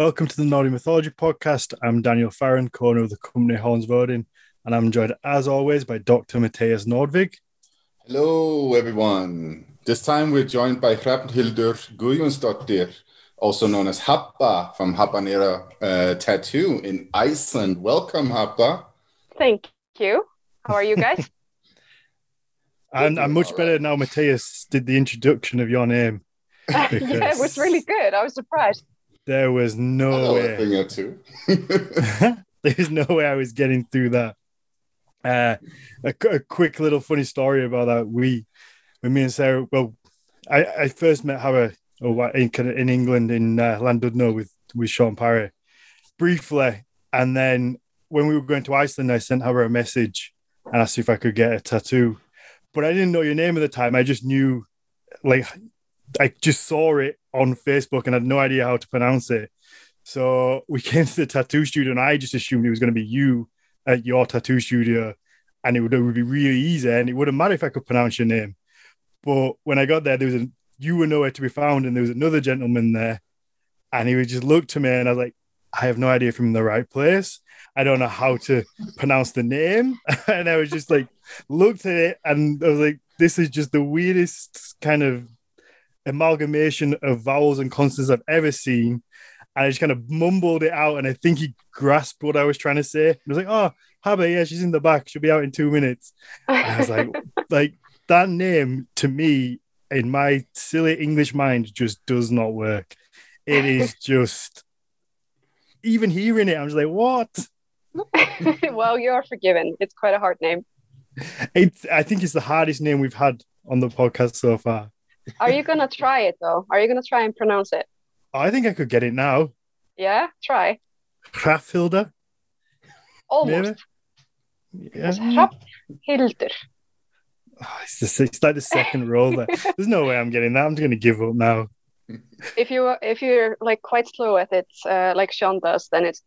Welcome to the Nordic Mythology Podcast. I'm Daniel Farron, corner of the company Horns Voting, and I'm joined as always by Dr. Mathias Nordvig. Hello, everyone. This time we're joined by Hrafnhildur Guðjónsdóttir, also known as Happa from Habbanero uh, Tattoo in Iceland. Welcome, Happa. Thank you. How are you guys? and I'm much better now. Mathias did the introduction of your name. yeah, it was really good. I was surprised. There was no way. thing or two. There's no way I was getting through that. Uh, a, a, quick little funny story about that. We, when me and Sarah, well, I, I first met her oh, in, in England in uh, Llandudno with with Sean Parry briefly, and then when we were going to Iceland, I sent her a message and asked if I could get a tattoo, but I didn't know your name at the time. I just knew, like, I just saw it on Facebook and had no idea how to pronounce it. So we came to the tattoo studio, and I just assumed it was going to be you at your tattoo studio, and it would, it would be really easy, and it wouldn't matter if I could pronounce your name. But when I got there, there was a you were nowhere to be found, and there was another gentleman there, and he would just look to me, and I was like, I have no idea in the right place. I don't know how to pronounce the name, and I was just like, looked at it, and I was like, this is just the weirdest kind of amalgamation of vowels and consonants I've ever seen. And I just kind of mumbled it out, and I think he grasped what I was trying to say. I was like, "Oh, Haba, yeah, she's in the back. She'll be out in two minutes." And I was like, "Like that name to me, in my silly English mind, just does not work. It is just even hearing it, I'm just like, what?" well, you're forgiven. It's quite a hard name. It, I think it's the hardest name we've had on the podcast so far. Are you gonna try it though? Are you gonna try and pronounce it? I think I could get it now. Yeah, try. Hrafhilda. Almost. Maybe? Yeah. Hrafhildur. Oh, it's, just, it's like the second roll there. There's no way I'm getting that. I'm just going to give up now. If you if you're like quite slow at it, uh, like Sean does, then it's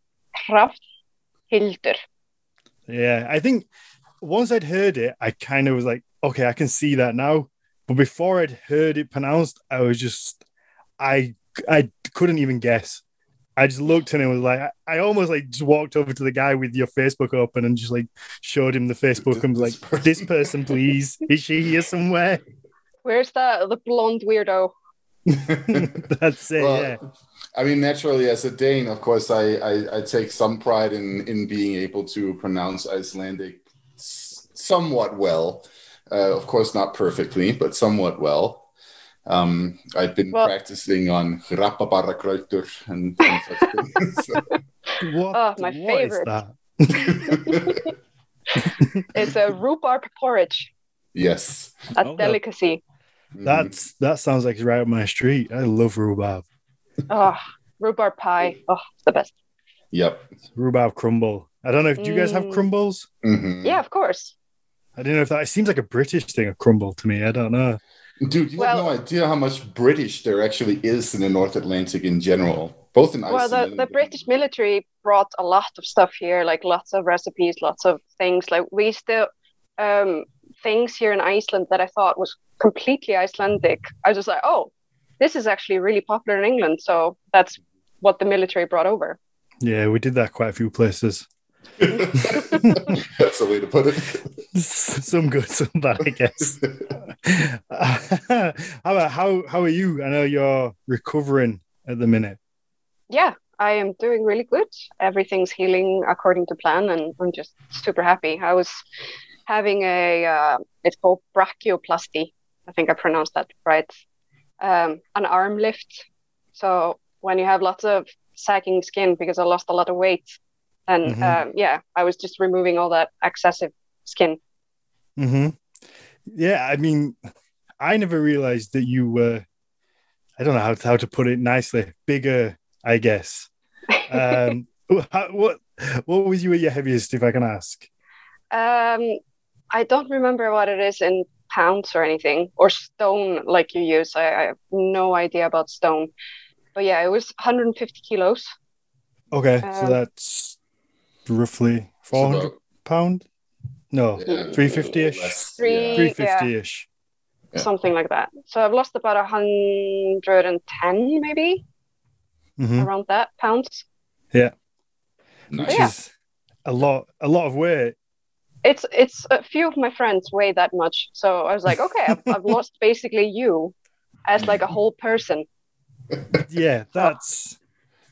Hrafhildur. Yeah, I think once I'd heard it, I kind of was like, okay, I can see that now. But before I'd heard it pronounced, I was just, I I couldn't even guess. I just looked and it was like I almost like just walked over to the guy with your Facebook open and just like showed him the Facebook and was like, "This person, please, is she here somewhere?" Where's that the blonde weirdo? That's it. Well, yeah. I mean, naturally, as a Dane, of course, I, I, I take some pride in in being able to pronounce Icelandic somewhat well. Uh, of course, not perfectly, but somewhat well. Um, I've been well, practicing on rabarbaragrautur and, and such things. what, oh, my favorite. it's a rhubarb porridge. Yes. A oh, delicacy. Mm-hmm. That's that sounds like right up my street. I love rhubarb. Oh, rhubarb pie. Oh, it's the best. Yep. Rhubarb crumble. I don't know if do you guys have mm. crumbles? Mm-hmm. Yeah, of course. I don't know if that it seems like a British thing, a crumble to me. I don't know. Dude, you well, have no idea how much British there actually is in the North Atlantic in general, both in well, Iceland. Well, the, the British military brought a lot of stuff here, like lots of recipes, lots of things. Like we still um, things here in Iceland that I thought was completely Icelandic. I was just like, oh, this is actually really popular in England. So that's what the military brought over. Yeah, we did that quite a few places. That's the way to put it. Some good, some bad, I guess. how about how how are you? I know you're recovering at the minute. Yeah, I am doing really good. Everything's healing according to plan, and I'm just super happy. I was having a uh, it's called brachioplasty. I think I pronounced that right. Um, an arm lift. So when you have lots of sagging skin because I lost a lot of weight, and mm-hmm. um, yeah, I was just removing all that excessive skin. Hmm. Yeah, I mean, I never realized that you were. I don't know how to, how to put it nicely. Bigger, I guess. Um, how, what what was you at your heaviest, if I can ask? Um, I don't remember what it is in pounds or anything, or stone like you use. I, I have no idea about stone, but yeah, it was 150 kilos. Okay, um, so that's roughly 400 pound no yeah, 350ish 350ish yeah. something like that so i've lost about 110 maybe Mhm. around that pounds. Nice. Which Yeah. is a lot, a lot of weight. It's it's a few of my friends weigh that much, so I was like, okay, I've, I've lost basically you as like a whole person. Yeah, that's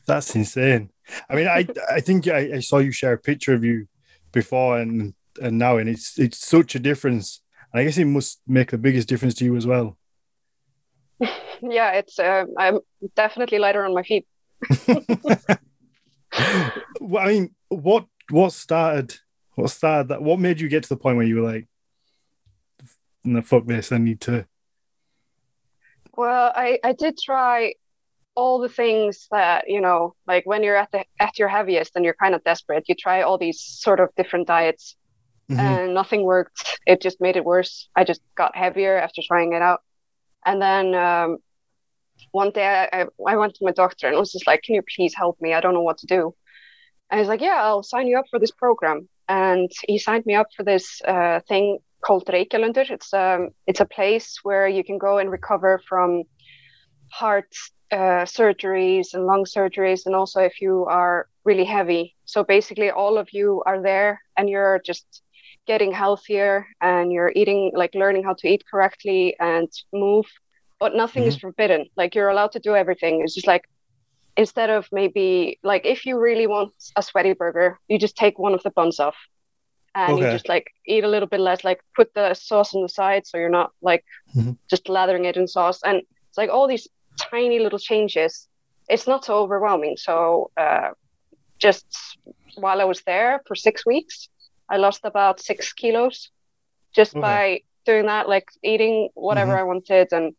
that's insane. I mean, I I think I, I saw you share a picture of you before and and now, and it's it's such a difference. And I guess it must make the biggest difference to you as well. Yeah, it's uh, I'm definitely lighter on my feet. well, I mean, what what started what started that? What made you get to the point where you were like, "No, fuck this! I need to." Well, I I did try all the things that you know, like when you're at the at your heaviest and you're kind of desperate, you try all these sort of different diets, Mhm. and nothing worked. It just made it worse. I just got heavier after trying it out, and then um, one day I, I I went to my doctor and was just like, "Can you please help me? I don't know what to do." And he's like, "Yeah, I'll sign you up for this program." And he signed me up for this uh, thing called Reykjalundur. It's um it's a place where you can go and recover from heart uh, surgeries and lung surgeries, and also if you are really heavy. So basically, all of you are there, and you're just getting healthier, and you're eating like learning how to eat correctly and move, but nothing is forbidden. Like you're allowed to do everything. It's just like instead of maybe like if you really want a sweaty burger, you just take one of the buns off. And you just like eat a little bit less, like put the sauce on the side so you're not like Mhm. just lathering it in sauce. And it's like all these tiny little changes. It's not so overwhelming. So uh, just while I was there for six weeks, I lost about six kilos just Okay. by doing that, like eating whatever I wanted and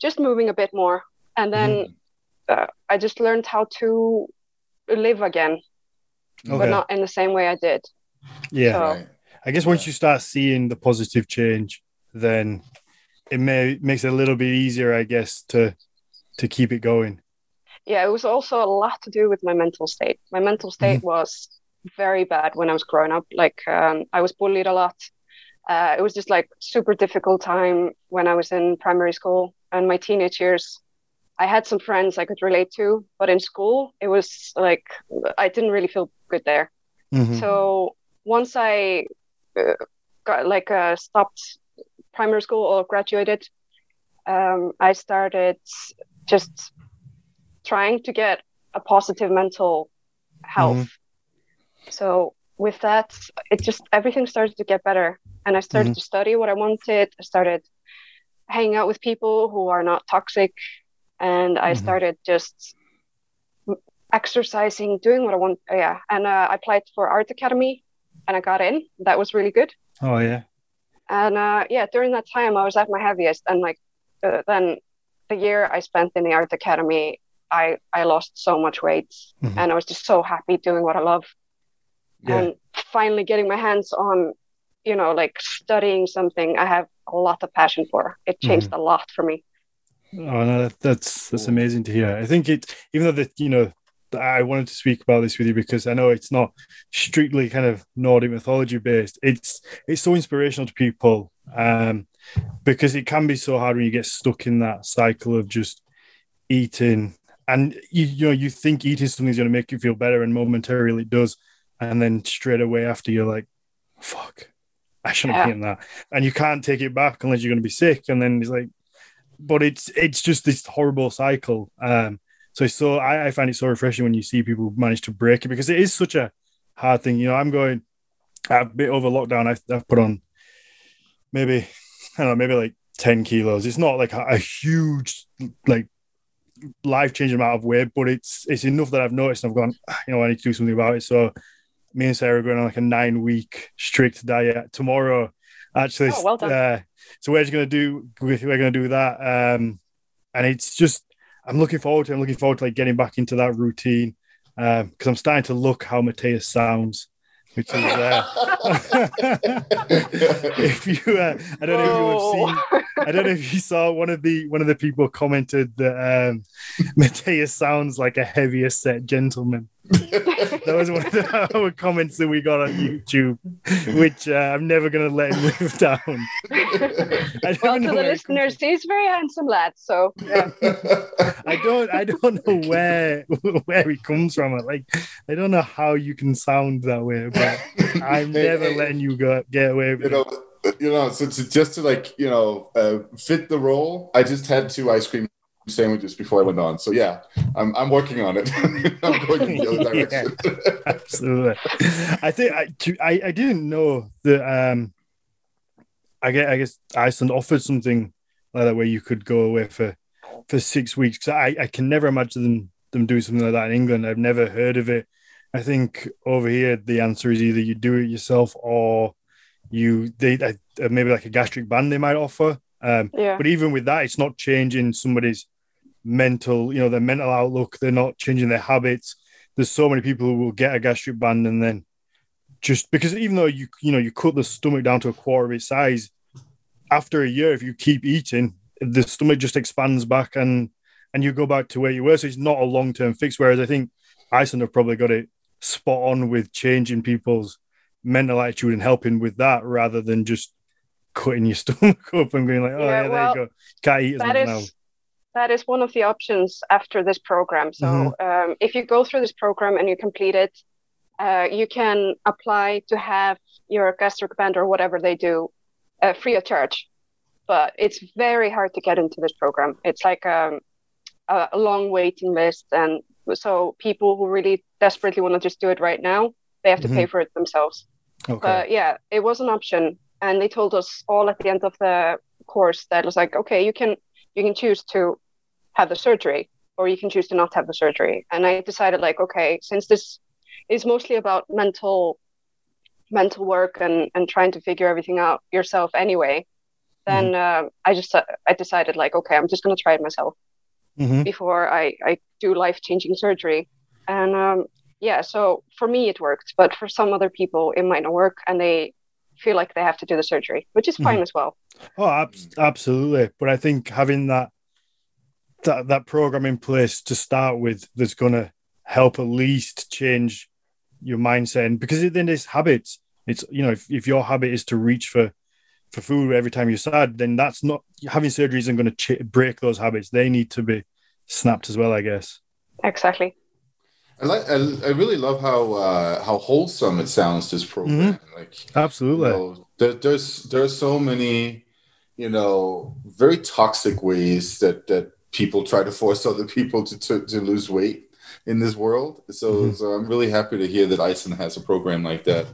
just moving a bit more. And then uh, I just learned how to live again, Okay. but not in the same way I did. Yeah, So- Right. I guess once you start seeing the positive change, then it may makes it a little bit easier, I guess, to to keep it going. yeah, it was also a lot to do with my mental state. My mental state was very bad when I was growing up. Like um, I was bullied a lot. Uh, it was just like super difficult time when I was in primary school and my teenage years. I had some friends I could relate to, but in school it was like I didn't really feel good there. Mhm. So once I uh, got like uh, stopped primary school or graduated, um, I started just trying to get a positive mental health. So with that, it just everything started to get better, and I started to study what I wanted. I started hanging out with people who are not toxic, and I Mhm. started just exercising, doing what I want. Yeah, and uh, I applied for art academy, and I got in. That was really good. Oh yeah. And uh, yeah, during that time, I was at my heaviest, and like uh, then the year I spent in the art academy, I I lost so much weight, Mhm. and I was just so happy doing what I love, Yeah. and finally getting my hands on, you know, like studying something I have a lot of passion for. It changed Mm-hmm. a lot for me. Oh no, that, that's that's amazing to hear. I think it, even though that you know, I wanted to speak about this with you because I know it's not strictly kind of Nordic mythology based. It's it's so inspirational to people, um, because it can be so hard when you get stuck in that cycle of just eating, and you you know you think eating something's going to make you feel better, and momentarily it does, and then straight away after you're like, fuck, I shouldn't have eaten that, and you can't take it back unless you're going to be sick, and then it's like but it's it's just this horrible cycle. Um, so it's so I, I find it so refreshing when you see people manage to break it because it is such a hard thing. You know, I'm going a bit over lockdown. I've, I've put on maybe I don't know, maybe like ten kilos. It's not like a, huge like life changing amount of weight, but it's it's enough that I've noticed. And I've gone, "Ah, you know, I need to do something about it. So me and Sarah are going on like a nine week strict diet tomorrow. Actually, Oh, well done. uh, so we're just gonna do we're gonna do that, um, and it's just I'm looking forward to. I'm looking forward to like getting back into that routine because I'm starting to look how Mathias sounds, which is. Uh, if you, uh, I don't know if you have seen. I don't know if you saw one of the one of the people commented that um, Mathias sounds like a heavier set gentleman. That was one of the, our comments that we got on YouTube, which uh, I'm never going to let him live down. I well, don't to know the where listeners, he's very handsome lad. So yeah. I don't I don't know where where he comes from. Like I don't know how you can sound that way, but I'm Hey, never hey, letting you go get away with you it. know, you know, so to, just to like, you know, uh, fit the role, I just had two ice cream sandwiches before I went on. So yeah, I'm I'm working on it. I'm going in the other Yeah. Absolutely. I think I, I I didn't know that um I guess I guess Iceland offered something like that where you could go away for for six weeks. 'Cause I, I can never imagine them them doing something like that in England. I've never heard of it. I think over here the answer is either you do it yourself or you they uh, maybe like a gastric band they might offer. Um, yeah. but even with that, it's not changing somebody's mental, you know, their mental outlook. They're not changing their habits. There's so many people who will get a gastric band and then just because even though you you know you cut the stomach down to a quarter of its size, after a year, if you keep eating, the stomach just expands back and and you go back to where you were. So it's not a long term fix. Whereas I think Iceland have probably got it spot on with changing people's mental attitude and helping with that rather than just cutting your stomach up and going like, oh Yeah, yeah, well, there you go. Can't eat as much now. That is one of the options after this program. So Mhm. um, if you go through this program and you complete it, uh, you can apply to have your gastric band or whatever they do uh, free of charge. But it's very hard to get into this program. It's like um, a, a long waiting list, and so people who really desperately want to just do it right now, they have to pay for it themselves. Okay. But yeah, it was an option, and they told us all at the end of the course that it was like, okay, you can you can choose to have the surgery, or you can choose to not have the surgery. And I decided like, okay, since this is mostly about mental mental work and and trying to figure everything out yourself anyway, then uh, I just uh, I decided like, okay, I'm just gonna try it myself Mhm. before I, I do life changing surgery. And um, yeah, so for me it worked, but for some other people it might not work and they feel like they have to do the surgery, which is fine as well. Oh, ab- absolutely. But I think having that that that program in place to start with that's going to help at least change your mindset and because then there's habits it's you know if, if your habit is to reach for for food every time you're sad then that's not having surgery isn't going to ch- break those habits they need to be snapped as well i guess Exactly. I like. I, I really love how uh, how wholesome it sounds. This program, like you absolutely know, there, there's there's so many, you know, very toxic ways that that people try to force other people to to, to lose weight in this world. So, Mhm. so I'm really happy to hear that Iceland has a program like that.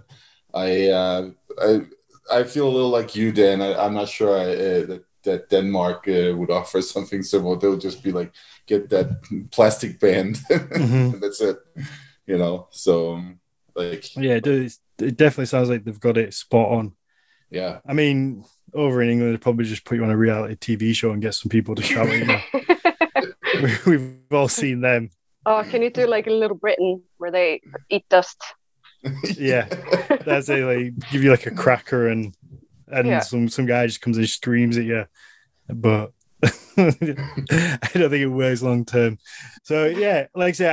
I uh, I I feel a little like you, Dan. I, I'm not sure I, uh, that that Denmark uh, would offer something similar. They'll just be like, get that plastic band, Mhm. that's it. You know, so like, yeah it, does, it definitely sounds like they've got it spot on yeah. i mean over in england they'd probably just put you on a reality tv show and get some people to shout at you we've all seen them Oh, can you do like a Little Britain where they eat dust? Yeah. That's it. Like give you like a cracker and and Yeah. some some guy just comes and screams at you. But I don't think it works long term. So yeah, like I say,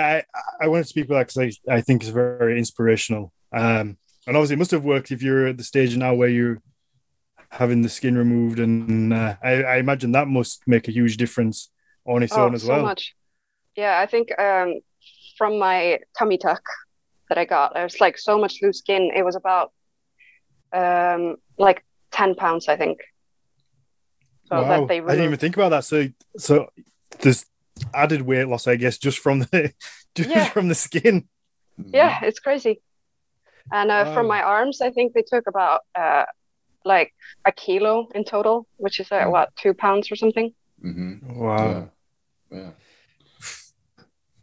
I I want to speak about that because I, I think it's very inspirational. Um, and obviously it must have worked if you're at the stage now where you're having the skin removed, and uh, I, I imagine that must make a huge difference on its oh, own as so well. much. Yeah, I think um, from my tummy tuck that I got, there was like so much loose skin. It was about um, like 10 pounds, I think. So wow. that they I didn't even think about that. So so there's added weight loss, I guess, just from the just Yeah. from the skin. Yeah, it's crazy. And uh, from my arms, I think they took about uh, like a kilo in total, which is uh, Mm. what, two pounds or something? Mm-hmm. Wow. Yeah. yeah.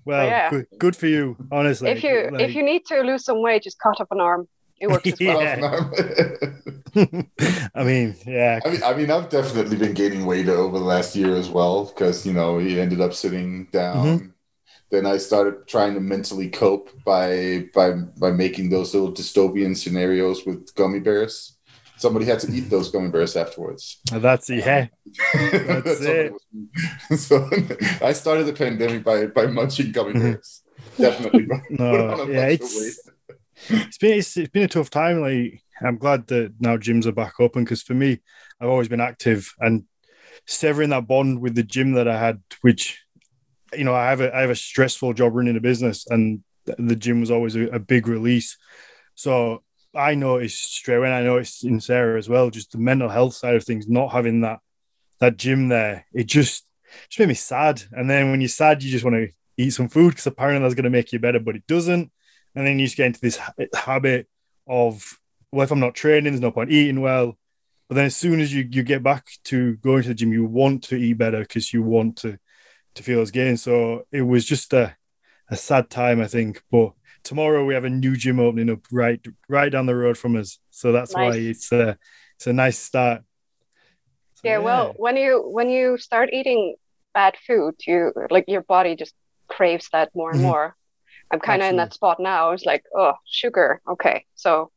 Well, yeah. good, good for you, honestly. if you Like- if you need to lose some weight, just cut off an arm. It works as well. Yeah. I mean, yeah, I mean, I mean, I've definitely been gaining weight over the last year as well because you know he ended up sitting down. Mm-hmm. Then I started trying to mentally cope by by by making those little dystopian scenarios with gummy bears. Somebody had to eat those gummy bears afterwards. that's yeah. That's it. So I started the pandemic by by munching gummy bears. definitely No, yeah, it's it's been it's, it's been a tough time. Like I'm glad that now gyms are back open because for me, I've always been active and severing that bond with the gym that I had, which you know I have a I have a stressful job running a business, and the gym was always a, a big release. So I noticed straight away, I noticed in Sarah as well, just the mental health side of things, not having that that gym there, it just just made me sad. And then when you're sad, you just want to eat some food because apparently that's going to make you better, but it doesn't. And then you just get into this habit of, well, if I'm not training, there's no point eating well. But then as soon as you, you get back to going to the gym, you want to eat better because you want to to feel those gains. So it was just a, a sad time, I think. But tomorrow we have a new gym opening up right right down the road from us. So that's why it's a it's a nice start. So, Yeah, well, when you when you start eating bad food, you like your body just craves that more and Mhm. more. I'm kind of in that spot now. It's like, oh, sugar. Okay, so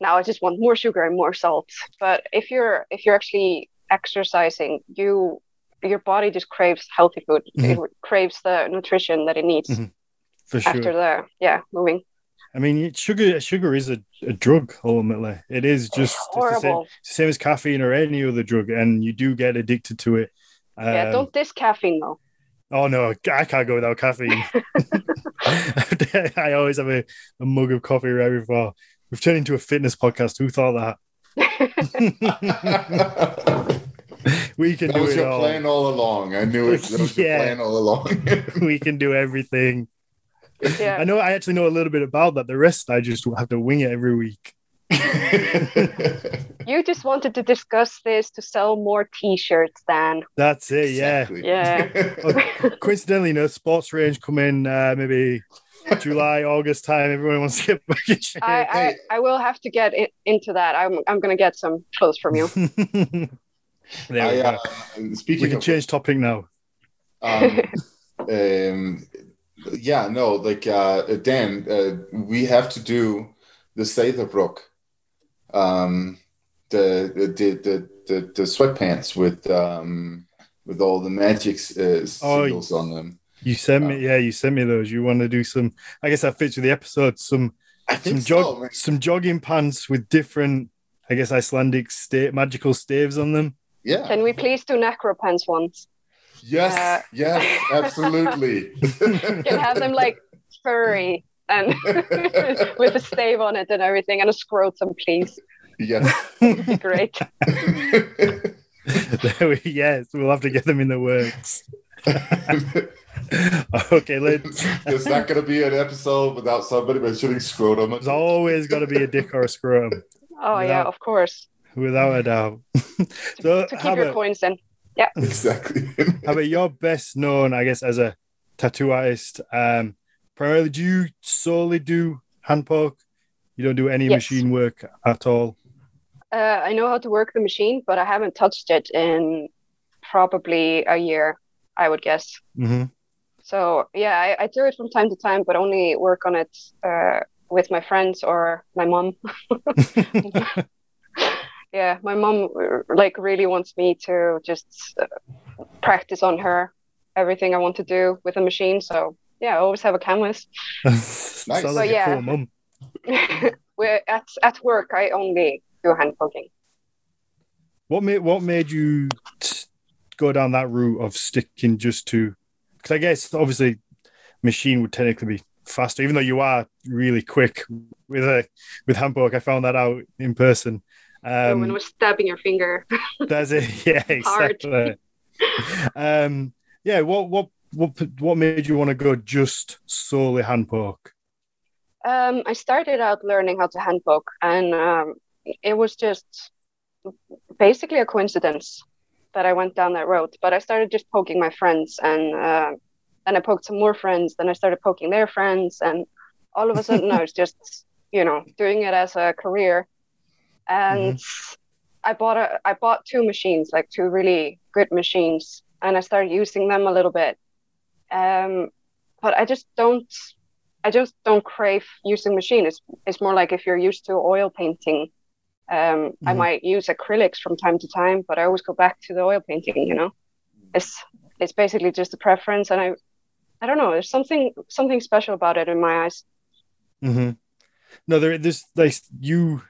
now I just want more sugar and more salt. But if you're if you're actually exercising, you your body just craves healthy food. It craves the nutrition that it needs Mhm. for sure. after the yeah moving. I mean, sugar sugar is a, a drug ultimately. It is just it's the, same, Horrible. it's the same as caffeine or any other drug, and you do get addicted to it. Um, yeah, don't diss caffeine though. Oh no, I can't go without caffeine. I always have a, a mug of coffee right before. We've turned into a fitness podcast. Who thought that? we can that do was it your all. plan all along. I knew it. That was your plan all along. we can do everything. yeah. I know. I actually know a little bit about that. The rest, I just have to wing it every week. You just wanted to discuss this to sell more T-shirts, Dan. That's it. Yeah. Exactly. Yeah. coincidentally, you no sports range come in uh, maybe July, August time. Everyone wants to get back in shape. I, I, I will have to get it, into that. I'm I'm gonna get some clothes from you. There we go. uh, we can of change topic now. um, um, yeah, no, like uh, Dan, uh, we have to do the Satherbrook, um, the, the the the the sweatpants with um with all the magic uh, Oh, symbols on them. You sent me, yeah, you sent me those. You want to do some? I guess that fits with the episode. Some some jog, so. some jogging pants with different, I guess, Icelandic sta- magical staves on them. Yeah. Can we please do necropants once? Yes. Uh, yes. Absolutely. You can have them like furry and with a stave on it and everything, and a scrotum, please. yes. Great. There we, yes, we'll have to get them in the works. okay, let's. There's not going to be an episode without somebody mentioning scrotum. There's always got to be a dick or a scrum, Oh yeah, of course. Without a doubt. so, To how keep your coins in. Yeah, exactly. how about you're best known, I guess, as a tattoo artist? Um, primarily, do you solely do hand poke? You don't do any Yes. machine work at all. Uh, I know how to work the machine, but I haven't touched it in probably a year, I would guess. hmm So yeah, I, I do it from time to time, but only work on it uh, with my friends or my mom. Yeah, my mom uh, like really wants me to just uh, practice on her everything I want to do with a machine. So yeah, I always have a canvas. Sounds like So, a yeah. cool mum. Where at at work, I only do hand poking. What made what made you s- go down that route of sticking just to? Because I guess obviously machine would technically be faster, even though you are really quick with a with hand poke. I found that out in person. So when Um, was stabbing your finger. that's it. Yeah, exactly. um, yeah. What what what what made you want to go just solely hand poke? Um, I started out learning how to hand poke, and um, it was just basically a coincidence that I went down that road. But I started just poking my friends, and uh, then I poked some more friends. Then I started poking their friends, and all of a sudden I was just, you know, doing it as a career. And I bought a, I bought two machines, like two really good machines, and I started using them a little bit. Um, but I just don't I just don't crave using machine. It's it's more like if you're used to oil painting, um, I Mhm. might use acrylics from time to time, but I always go back to the oil painting. You know, it's it's basically just a preference, and I I don't know. There's something something special about it in my eyes. Mm-hmm. No, there. This like you.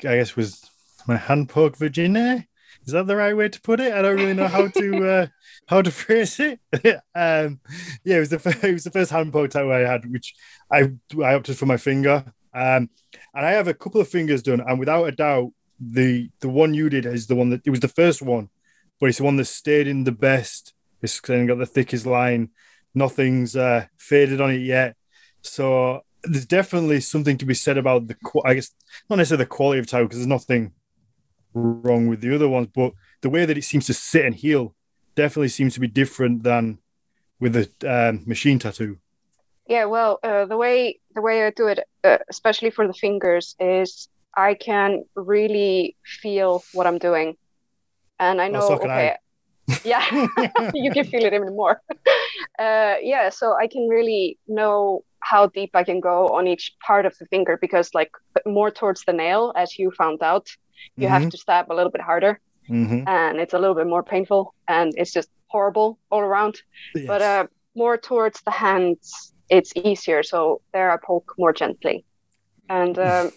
I guess was my hand poke Virginia. Is that the right way to put it? I don't really know how to uh, how to phrase it. um, yeah, it was the first, it was the first hand poke tattoo I had, which I I opted for my finger. Um, and I have a couple of fingers done, and without a doubt, the the one you did is the one that it was the first one, but it's the one that stayed in the best. It's got the thickest line. Nothing's uh, faded on it yet. So there's definitely something to be said about the. I guess not necessarily the quality of tattoo because there's nothing wrong with the other ones, but the way that it seems to sit and heal definitely seems to be different than with the um, machine tattoo. Yeah, well, uh, the way the way I do it, uh, especially for the fingers, is I can really feel what I'm doing, and I Oh, know. so can I. okay, yeah, you can feel it even more. uh, yeah, so I can really know how deep I can go on each part of the finger because, like, more towards the nail, as you found out, you have to stab a little bit harder, Mhm. and it's a little bit more painful, and it's just horrible all around. But uh, more towards the hands it's easier so there i poke more gently. And um,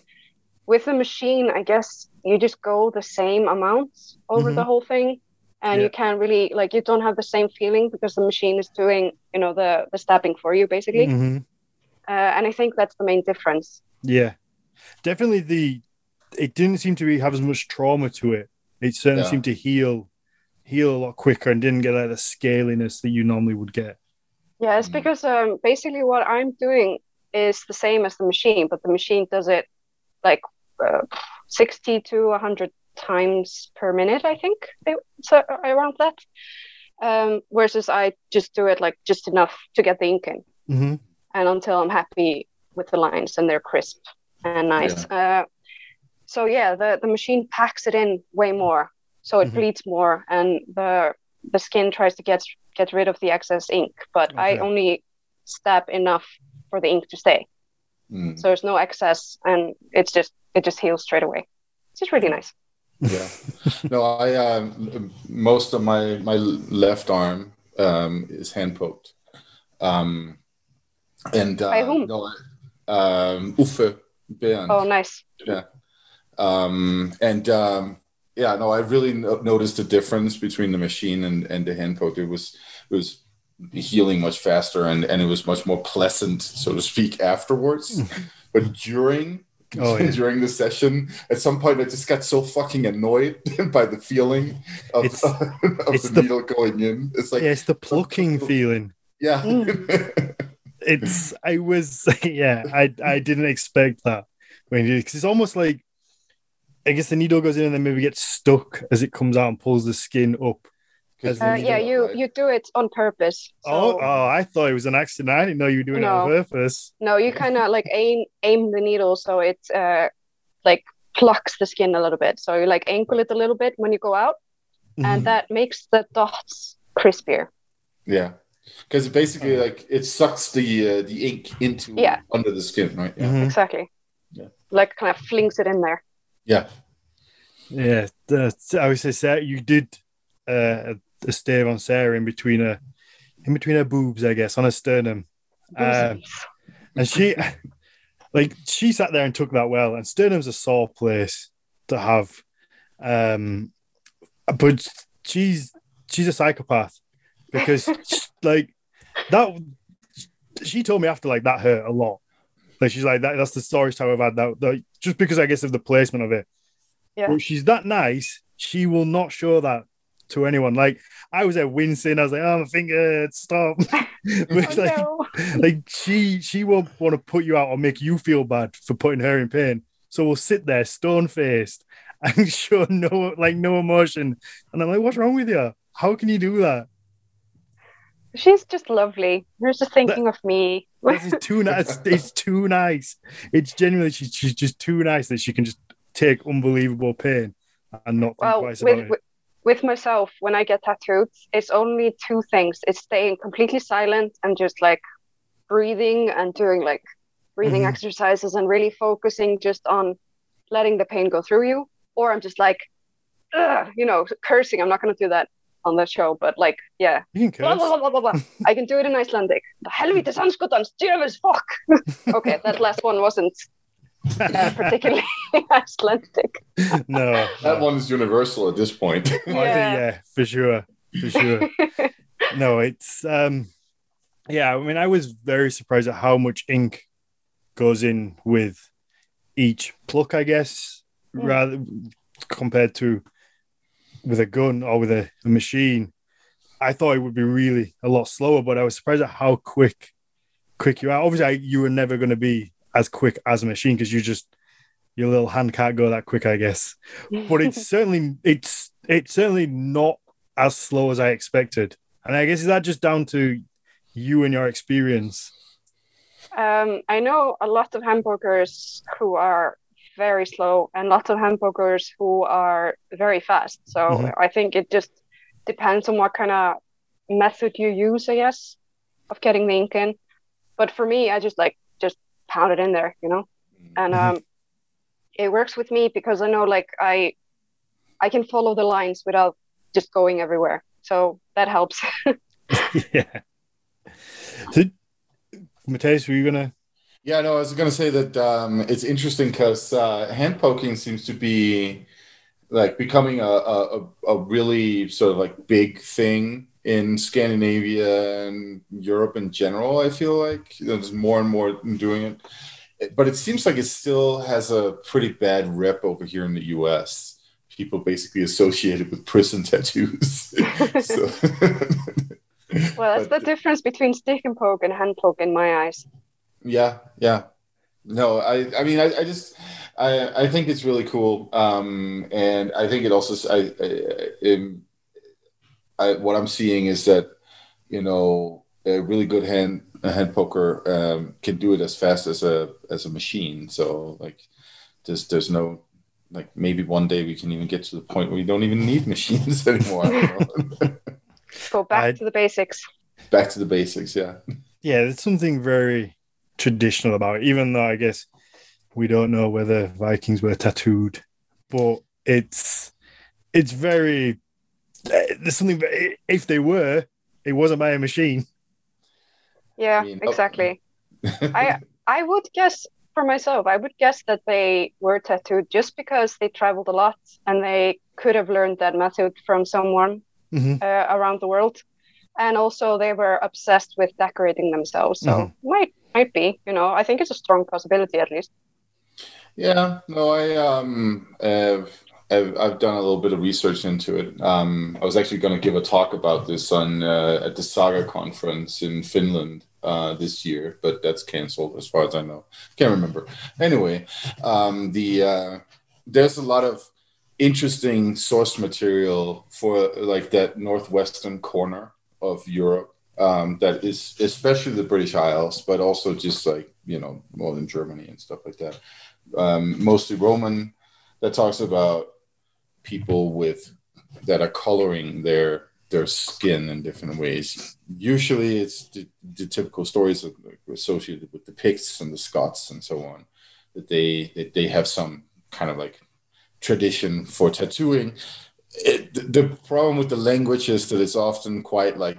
with the machine i guess you just go the same amount over the whole thing and Yeah. you can't really like you don't have the same feeling because the machine is doing you know the the stabbing for you basically. Mhm. Uh, and i think that's the main difference Yeah, definitely. The it didn't seem to be have as much trauma to it. It certainly Yeah. seemed to heal, heal a lot quicker, and didn't get like the scaliness that you normally would get. yeah it's Mm. because um, basically what i'm doing is the same as the machine but the machine does it like uh, 60 to 100 times per minute i think they- so around that um, whereas i just do it like just enough to get the ink in hmm and until i'm happy with the lines and they're crisp and nice. Uh, so yeah the, the machine packs it in way more. So it Mhm. bleeds more and the the skin tries to get get rid of the excess ink but i only stab enough for the ink to stay. Mm, so there's no excess and it's just it just heals straight away. It's just really nice. Yeah. No, I um, most of my my left arm um, is hand poked. Um, and uh, By whom? No, um, Uffe Bernd. oh nice Yeah, Um, and um, yeah, no, I really no- noticed the difference between the machine and, and the hand poke. It was it was healing much faster and, and it was much more pleasant, so to speak, afterwards. but during Oh, yeah. during the session, at some point I just got so fucking annoyed by the feeling of, It's- of it's the, the- needle going in. It's like yeah, it's the plucking feeling. yeah. It's I was yeah, I I didn't expect that when you because it's almost like I guess the needle goes in and then maybe gets stuck as it comes out and pulls the skin up. Uh, yeah you right? you do it on purpose Oh, so- oh, I thought it was an accident. I didn't know you were doing it on purpose. No, you kind of like aim aim the needle so it uh like plucks the skin a little bit. So you like ankle it a little bit when you go out, and that makes the dots crispier. Yeah, because basically, like it sucks the uh, the ink into Yeah. under the skin, right? Yeah, Mhm. Exactly. Yeah. Like kind of flings it in there. yeah, Yeah, that's, I was say Sarah, you did uh, a, a stave on Sarah in between her, in between her boobs, I guess, on her sternum, Um, and she, like, she sat there and took that well. And sternum's a sore place to have, um, but she's she's a psychopath because, like, that she told me after like that hurt a lot. Like she's like that. That's the stories time I've had that, that just because I guess of the placement of it. Yeah. But she's that nice. She will not show that to anyone. Like I was there wincing. I was like, "Oh, my finger, stop!" but Oh, like, no. like she she won't want to put you out or make you feel bad for putting her in pain. So we'll sit there stone faced and show no like no emotion. And I'm like, "What's wrong with you? How can you do that? She's just lovely. You're just thinking of me. This is too nice. It's, too nice. It's genuinely she's, she's just too nice that she can just take unbelievable pain and not think well, twice about with, it. with with myself, when I get tattooed, it's only two things. It's staying completely silent and just like breathing and doing like breathing Mhm. exercises and really focusing just on letting the pain go through you. Or I'm just like, Ugh, you know, cursing. I'm not going to do that. On the show, but like, yeah, You can blah blah blah blah blah. blah. I can do it in Icelandic. The helvete anskotans djöfuls fuck. okay, that last one wasn't uh, particularly Icelandic. no, That no. one is universal at this point. I think, Yeah. yeah, for sure, for sure. no, it's um, yeah. I mean, I was very surprised at how much ink goes in with each pluck. I guess Mm. rather compared to with a gun or with a, a machine. I thought it would be really a lot slower, but I was surprised at how quick quick you are. Obviously, I, you were never going to be as quick as a machine because you just your little hand can't go that quick, I guess but it's certainly it's it's certainly not as slow as I expected. And I guess is that just down to you and your experience? Um, I know a lot of hand pokers who are very slow and lots of hand pokers who are very fast. So Mhm. I think it just depends on what kind of method you use, I guess, of getting the ink in. But for me, I just like just pound it in there, you know, and Mhm. um, it works with me because I know like I I can follow the lines without just going everywhere. So that helps. yeah. So, Mathias, were you gonna? Yeah, no, I was going to say that um, it's interesting because uh, hand poking seems to be like becoming a, a, a- really sort of like big thing in Scandinavia and Europe in general. I feel like there's more and more doing it, but it seems like it still has a pretty bad rep over here in the U.S. People basically associated with prison tattoos. so, well, that's the difference between stick and poke and hand poke in my eyes. Yeah, yeah. No, I, I mean, I, I just, I, I think it's really cool, um, and I think it also, I, I, I, what I'm seeing is that, you know, a really good hand, a hand poker um, can do it as fast as a as a machine. So like, there's there's no like maybe one day we can even get to the point where we don't even need machines anymore. I don't know. Go back I- to the basics. Back to the basics, yeah. Yeah, it's something very traditional about it. Even though I guess we don't know whether Vikings were tattooed, but it's it's very there's something. ve- If they were, it wasn't by a machine. Yeah, I mean, oh. exactly. I I would guess for myself, I would guess that they were tattooed just because they traveled a lot and they could have learned that method from someone Mhm. uh, around the world, and also they were obsessed with decorating themselves. So Mhm. might might be, you know, I think it's a strong possibility at least. Yeah, no, I um have I've, I've done a little bit of research into it. Um, I was actually going to give a talk about this on uh, at the Saga conference in Finland uh, this year, but that's canceled as far as I know. Can't remember. Anyway, um, the uh, there's a lot of interesting source material for like that northwestern corner of Europe um, that is especially the British Isles, but also just like you know northern Germany and stuff like that. Um, mostly Roman that talks about people with that are coloring their their skin in different ways. Usually, it's the, the typical stories of, associated with the Picts and the Scots and so on. That they that they have some kind of like tradition for tattooing. It, the problem with the language is that it's often quite like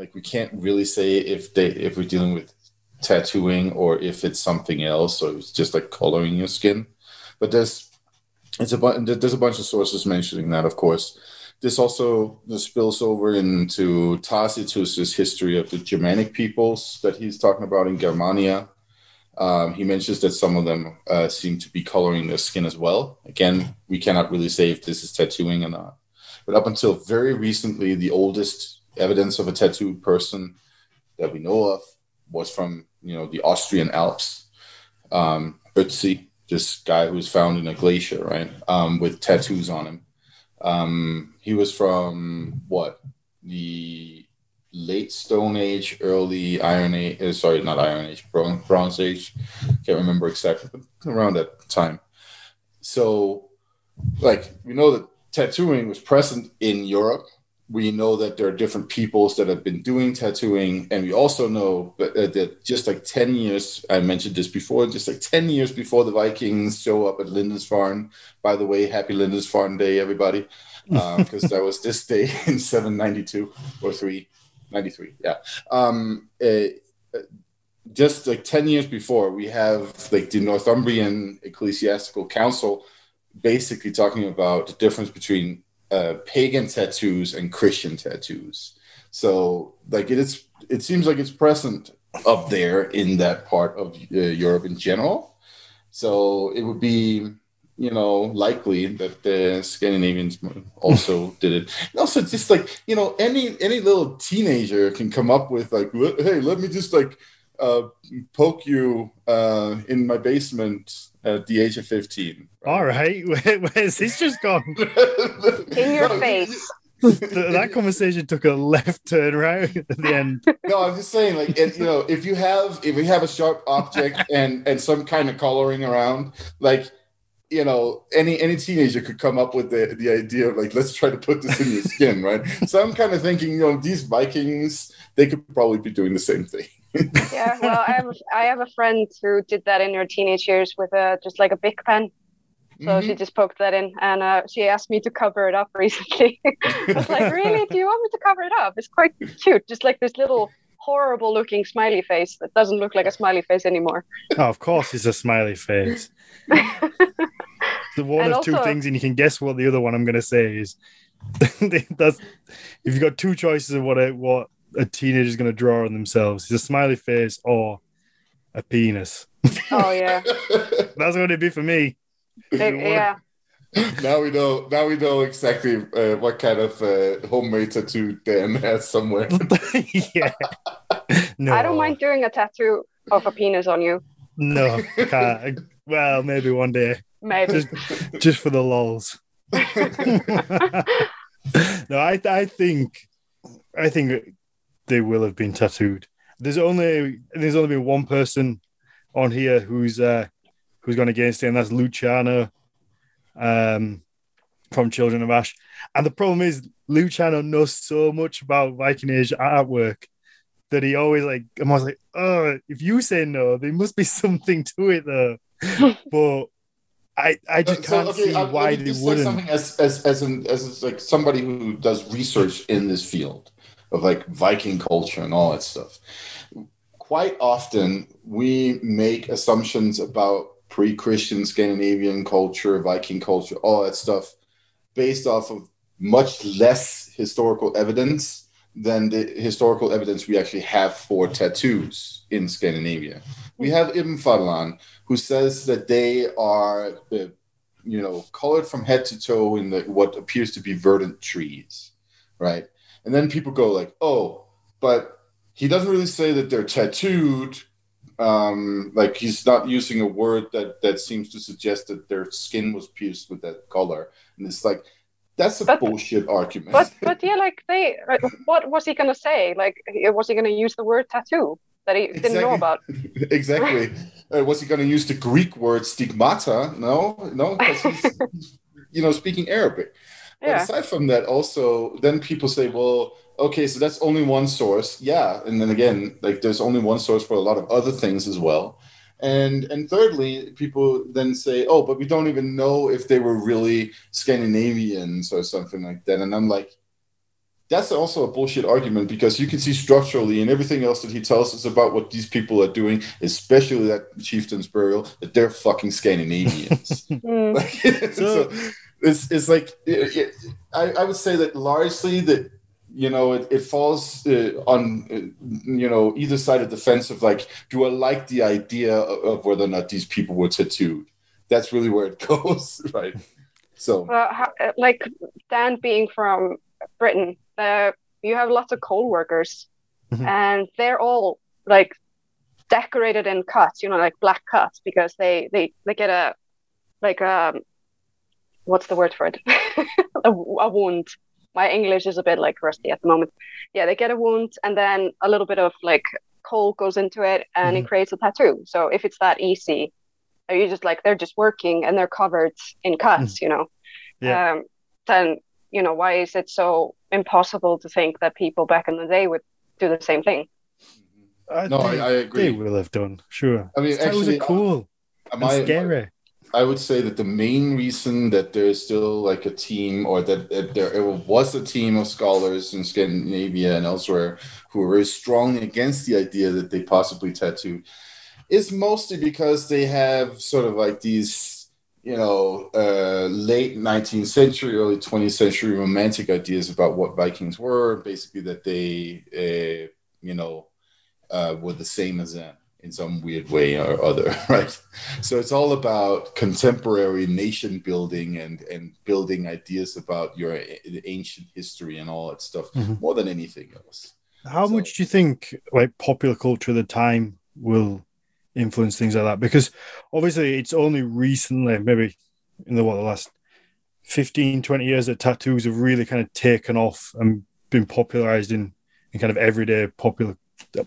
like we can't really say if they if we're dealing with tattooing or if it's something else or it's just like coloring your skin. But there's it's a bu- there's a bunch of sources mentioning that of course. This also this spills over into tacitus's history of the germanic peoples that he's talking about in germania. Um, he mentions that some of them uh, seem to be coloring their skin as well. Again we cannot really say if this is tattooing or not. But up until very recently the oldest evidence of a tattooed person that we know of was from you know the Austrian Alps. Um, Ötzi, this guy who was found in a glacier, right, um, with tattoos on him. Um, he was from what the late Stone Age, early Iron Age. Uh, sorry, not Iron Age, Bron- Bronze Age. Can't remember exactly, but around that time. So, like we know that tattooing was present in Europe we know that there are different peoples that have been doing tattooing and we also know that, uh, just like 10 years i mentioned this before just like 10 years before the vikings show up at lindisfarne by the way happy lindisfarne day everybody because that was this day in 792 or 393. Yeah. Um, it, just like 10 years before, we have like the Northumbrian Ecclesiastical Council basically talking about the difference between uh, pagan tattoos and Christian tattoos. So, like, it is, it seems like it's present up there in that part of uh, Europe in general. So, it would be, you know, likely that the Scandinavians also did it. And also, just like you know, any any little teenager can come up with like, hey, let me just like uh, poke you uh, in my basement at the age of 15. All right. Where, where's this just gone? In your face. that conversation took a left turn right at the end. No, I'm just saying, like, and, you know, if you have if you have a sharp object and and some kind of coloring around, like, you know, any any teenager could come up with the the idea of like, let's try to put this in your skin, right? So I'm kind of thinking, you know, these Vikings, they could probably be doing the same thing. yeah, well, I have I have a friend who did that in her teenage years with a just like a big pen. So mm-hmm. she just poked that in, and uh, she asked me to cover it up recently. I was like, "Really? Do you want me to cover it up? It's quite cute, just like this little horrible-looking smiley face that doesn't look like a smiley face anymore." Oh, of course, it's a smiley face. the one and of also, two things, and you can guess what the other one I'm going to say is. That's if you've got two choices of what it, what a teenager is going to draw on themselves, it's a smiley face or a penis. Oh yeah, that's what it'd be for me. yeah. Now we know. Now we know exactly uh, what kind of uh, homemade tattoo Dan has somewhere. yeah. No. I don't mind doing a tattoo of a penis on you. No, can't. well, maybe one day. Maybe just, just for the lols. no, I I think I think they will have been tattooed. There's only there's only been one person on here who's uh, who's gone against it, and that's Luciano um, from Children of Ash. And the problem is, Luciano knows so much about Viking Age artwork that he always like, I'm always like, oh, if you say no, there must be something to it though. but I, I just can't so, okay, see uh, why they wouldn't. Something as as as, an, as like somebody who does research in this field of like Viking culture and all that stuff. Quite often, we make assumptions about pre Christian Scandinavian culture, Viking culture, all that stuff based off of much less historical evidence than the historical evidence we actually have for tattoos in Scandinavia. We have Ibn Fadlan, who says that they are, uh, you know, colored from head to toe in the, what appears to be verdant trees, right? And then people go like, oh, but he doesn't really say that they're tattooed. Um, like he's not using a word that that seems to suggest that their skin was pierced with that color. And it's like that's a but, bullshit argument. But but yeah, like they, what was he gonna say? Like, was he gonna use the word tattoo that he exactly. didn't know about? exactly. Uh, was he gonna use the Greek word stigmata? No, no, because he's, you know speaking Arabic. Yeah. But aside from that, also, then people say, well, okay, so that's only one source. Yeah. And then again, like there's only one source for a lot of other things as well. And and thirdly, people then say, oh, but we don't even know if they were really Scandinavians or something like that. And I'm like, that's also a bullshit argument because you can see structurally and everything else that he tells us about what these people are doing, especially that chieftain's burial, that they're fucking Scandinavians. mm. so, so it's, it's like it, it, I, I would say that largely that you know it, it falls uh, on uh, you know either side of the fence of like do i like the idea of, of, whether or not these people were tattooed that's really where it goes right so well, how, uh, like dan being from britain uh, you have lots of coal workers mm-hmm. and they're all like decorated in cuts you know like black cuts because they they they get a like um what's the word for it? a, a, wound. My English is a bit like rusty at the moment. Yeah, they get a wound and then a little bit of like coal goes into it and mm-hmm. it creates a tattoo. So if it's that easy, are you just like they're just working and they're covered in cuts, mm-hmm. you know. Yeah. Um, then you know why is it so impossible to think that people back in the day would do the same thing? I no, I, I, agree. They will have done, sure. I mean, actually, uh, cool. Uh, my, scary. I would say that the main reason that there's still like a team, or that, that there was a team of scholars in Scandinavia and elsewhere who are very strong against the idea that they possibly tattoo, is mostly because they have sort of like these, you know, uh, late 19th century, early 20th century romantic ideas about what Vikings were. Basically, that they, uh, you know, uh, were the same as them in some weird way or other, right? So it's all about contemporary nation building and and building ideas about your ancient history and all that stuff mm-hmm. more than anything else. How so, much do you think like popular culture of the time will influence things like that? Because obviously it's only recently, maybe in the what the last 15, 20 years that tattoos have really kind of taken off and been popularized in, in kind of everyday popular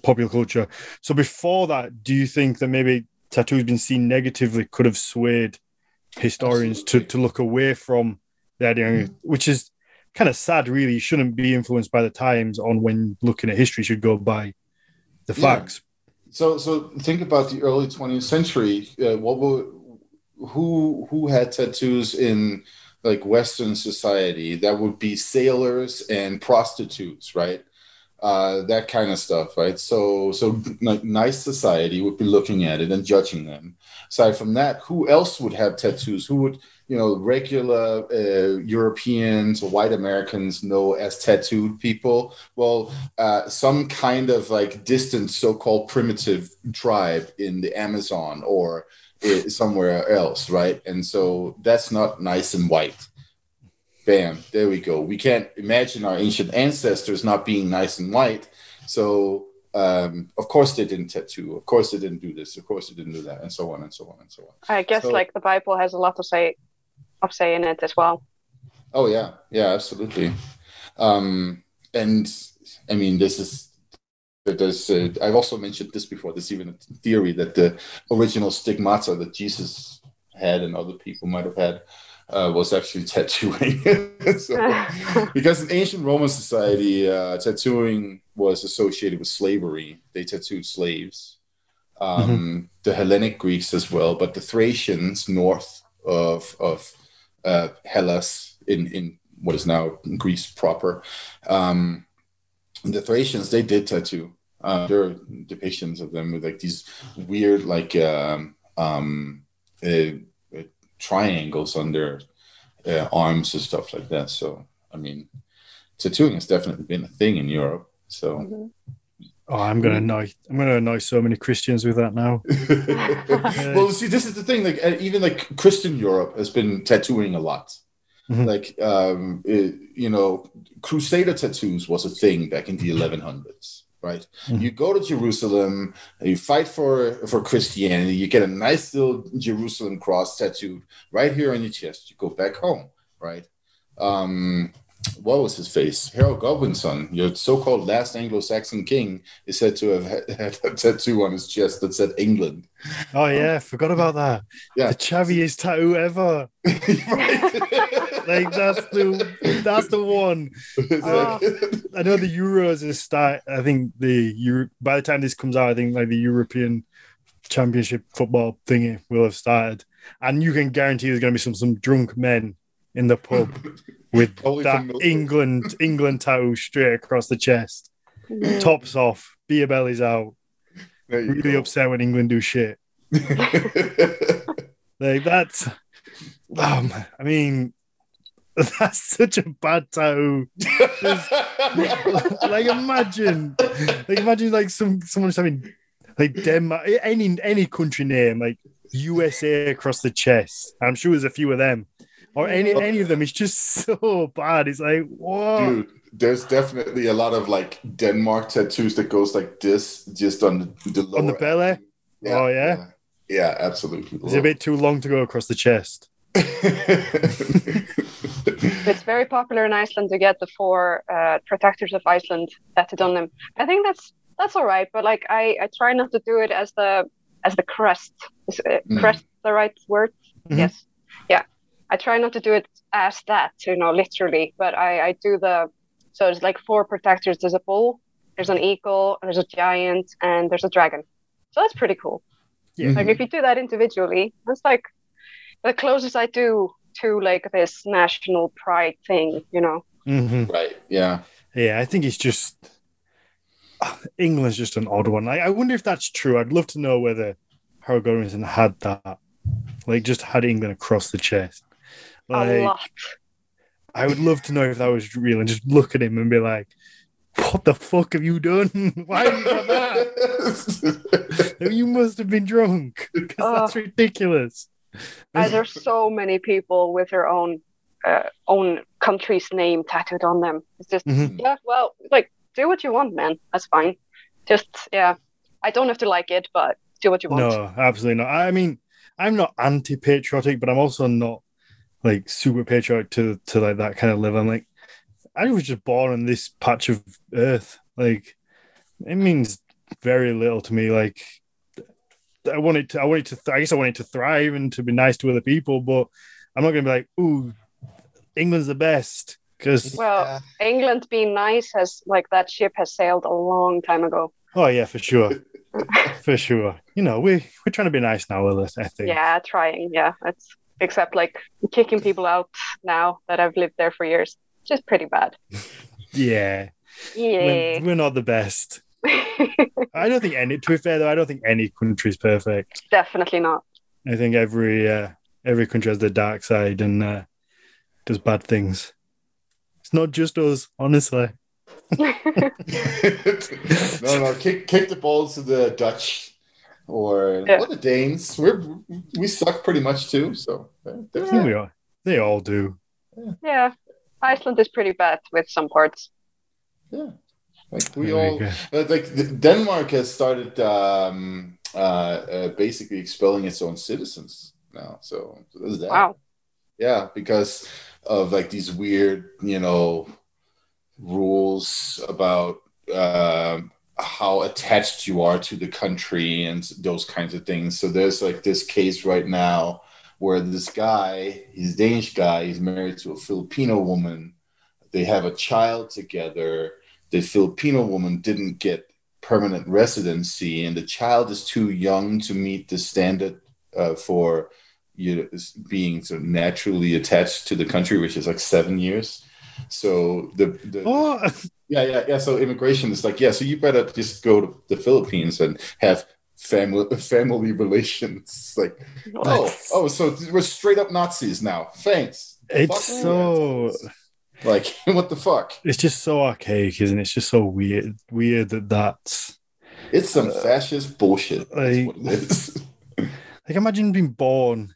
popular culture. So before that, do you think that maybe tattoos been seen negatively could have swayed historians to, to look away from the idea, mm. which is kind of sad, really. You shouldn't be influenced by the times on when looking at history, should go by the facts. Yeah. So, so think about the early 20th century. Uh, what were, who who had tattoos in like Western society? That would be sailors and prostitutes, right? Uh, that kind of stuff, right? So, so like nice society would be looking at it and judging them. Aside from that, who else would have tattoos? Who would, you know, regular uh, Europeans or white Americans know as tattooed people? Well, uh, some kind of like distant, so-called primitive tribe in the Amazon or uh, somewhere else, right? And so that's not nice and white Bam, there we go. We can't imagine our ancient ancestors not being nice and white. So, um, of course, they didn't tattoo. Of course, they didn't do this. Of course, they didn't do that, and so on and so on and so on. I guess so, like the Bible has a lot to say, of say in it as well. Oh yeah, yeah, absolutely. Um, and I mean, this is there's uh, I've also mentioned this before. There's even a theory that the original stigmata that Jesus had and other people might have had uh, was actually tattooing. so, because in ancient Roman society, uh, tattooing was associated with slavery. They tattooed slaves. Um, mm-hmm. The Hellenic Greeks as well, but the Thracians north of of uh, Hellas in in what is now Greece proper, um, the Thracians they did tattoo. Uh, there are depictions of them with like these weird like um, um, uh, triangles on their uh, arms and stuff like that. So, I mean, tattooing has definitely been a thing in Europe. So, mm-hmm. oh, I'm gonna annoy I'm gonna annoy so many Christians with that now. well, see, this is the thing. Like, even like Christian Europe has been tattooing a lot. Mm-hmm. Like, um, it, you know, Crusader tattoos was a thing back in the 1100s right? Mm-hmm. You go to Jerusalem, you fight for for Christianity, you get a nice little Jerusalem cross tattooed right here on your chest. You go back home, right? Um, what was his face? Harold Godwinson, your so-called last Anglo-Saxon king, is said to have had a tattoo on his chest that said England. Oh yeah, forgot about that. Yeah, the chaviest tattoo ever. like that's the that's the one. Uh, I know the Euros is start. I think the Euro, by the time this comes out, I think like the European Championship football thingy will have started, and you can guarantee there's going to be some some drunk men in the pub with that England England tattoo straight across the chest, yeah. tops off, beer bellies out. Really go. upset when England do shit. like that's, um, I mean, that's such a bad tattoo. like imagine, like imagine like some someone having like Denmark, any any country name like USA across the chest. I'm sure there's a few of them or any any of them. It's just so bad. It's like, whoa. Dude, there's definitely a lot of like Denmark tattoos that goes like this, just on the on the belly. Yeah, oh yeah? yeah, yeah, absolutely. It's a bit too long to go across the chest. it's very popular in Iceland to get the four uh, protectors of Iceland tattooed on them. I think that's that's all right, but like I, I try not to do it as the as the crest. Is uh, mm. crest the right word? Mm-hmm. Yes. Yeah. I try not to do it as that, you know, literally, but I, I do the so it's like four protectors. There's a bull, there's an eagle, there's a giant, and there's a dragon. So that's pretty cool. Yeah. Like if you do that individually, it's like the closest I do to like this national pride thing, you know. Mhm. Right. Yeah. Yeah, I think it's just England's just an odd one. Like, I wonder if that's true. I'd love to know whether Harold Godwinson had that, like, just had England across the chest. a lot. I would love to know if that was real and just look at him and be like, "What the fuck have you done? Why have you got that? you must have been drunk because that's ridiculous." Uh, there's so many people with their own uh, own country's name tattooed on them. It's just Mhm. yeah, well, like do what you want, man. That's fine. Just yeah, I don't have to like it, but do what you want. No, absolutely not. I mean, I'm not anti-patriotic, but I'm also not like super patriotic to to like that kind of level. I'm like, I was just born on this patch of earth. Like, it means very little to me. Like, I wanted to, I wanted to, th- I guess I wanted to thrive and to be nice to other people, but I'm not gonna be like, ooh, England's the best because Well, England being nice has like that ship has sailed a long time ago. oh yeah, for sure, for sure. You know, we we're trying to be nice now, Willis. I think. Yeah, trying. Yeah, it's except like kicking people out now that I've lived there for years. Just pretty bad. Yeah. Yeah. We're, we're not the best. I don't think any. To be fair, though, I don't think any country is perfect. Definitely not. I think every uh, every country has their dark side and uh, does bad things. It's not just us, honestly. no, no, kick, kick the ball to the Dutch or Yeah. well, the Danes. We're we suck pretty much too. So they're- they're I think we are. They all do. yeah, Iceland is pretty bad with some parts. yeah, like we There all uh, like Denmark has started um, uh, uh, basically expelling its own citizens now. So, so there's that. Wow. Yeah, because of like these weird, you know, rules about um, how attached you are to the country and those kinds of things. So there's like this case right now where this guy, he's Danish guy, he's married to a Filipino woman. They have a child together. The Filipino woman didn't get permanent residency, and the child is too young to meet the standard uh, for you know, being sort of naturally attached to the country, which is like seven years. So the, the Oh, yeah yeah yeah. So immigration is like yeah. So you better just go to the Philippines and have family family relations. Like oh oh, so we're straight up Nazis now. Thanks. it's Fuck so. assholes. Like what the fuck. It's just so archaic, isn't it? It's just so weird. Weird that that's It's some uh, fascist bullshit. Like- what it is. like imagine being born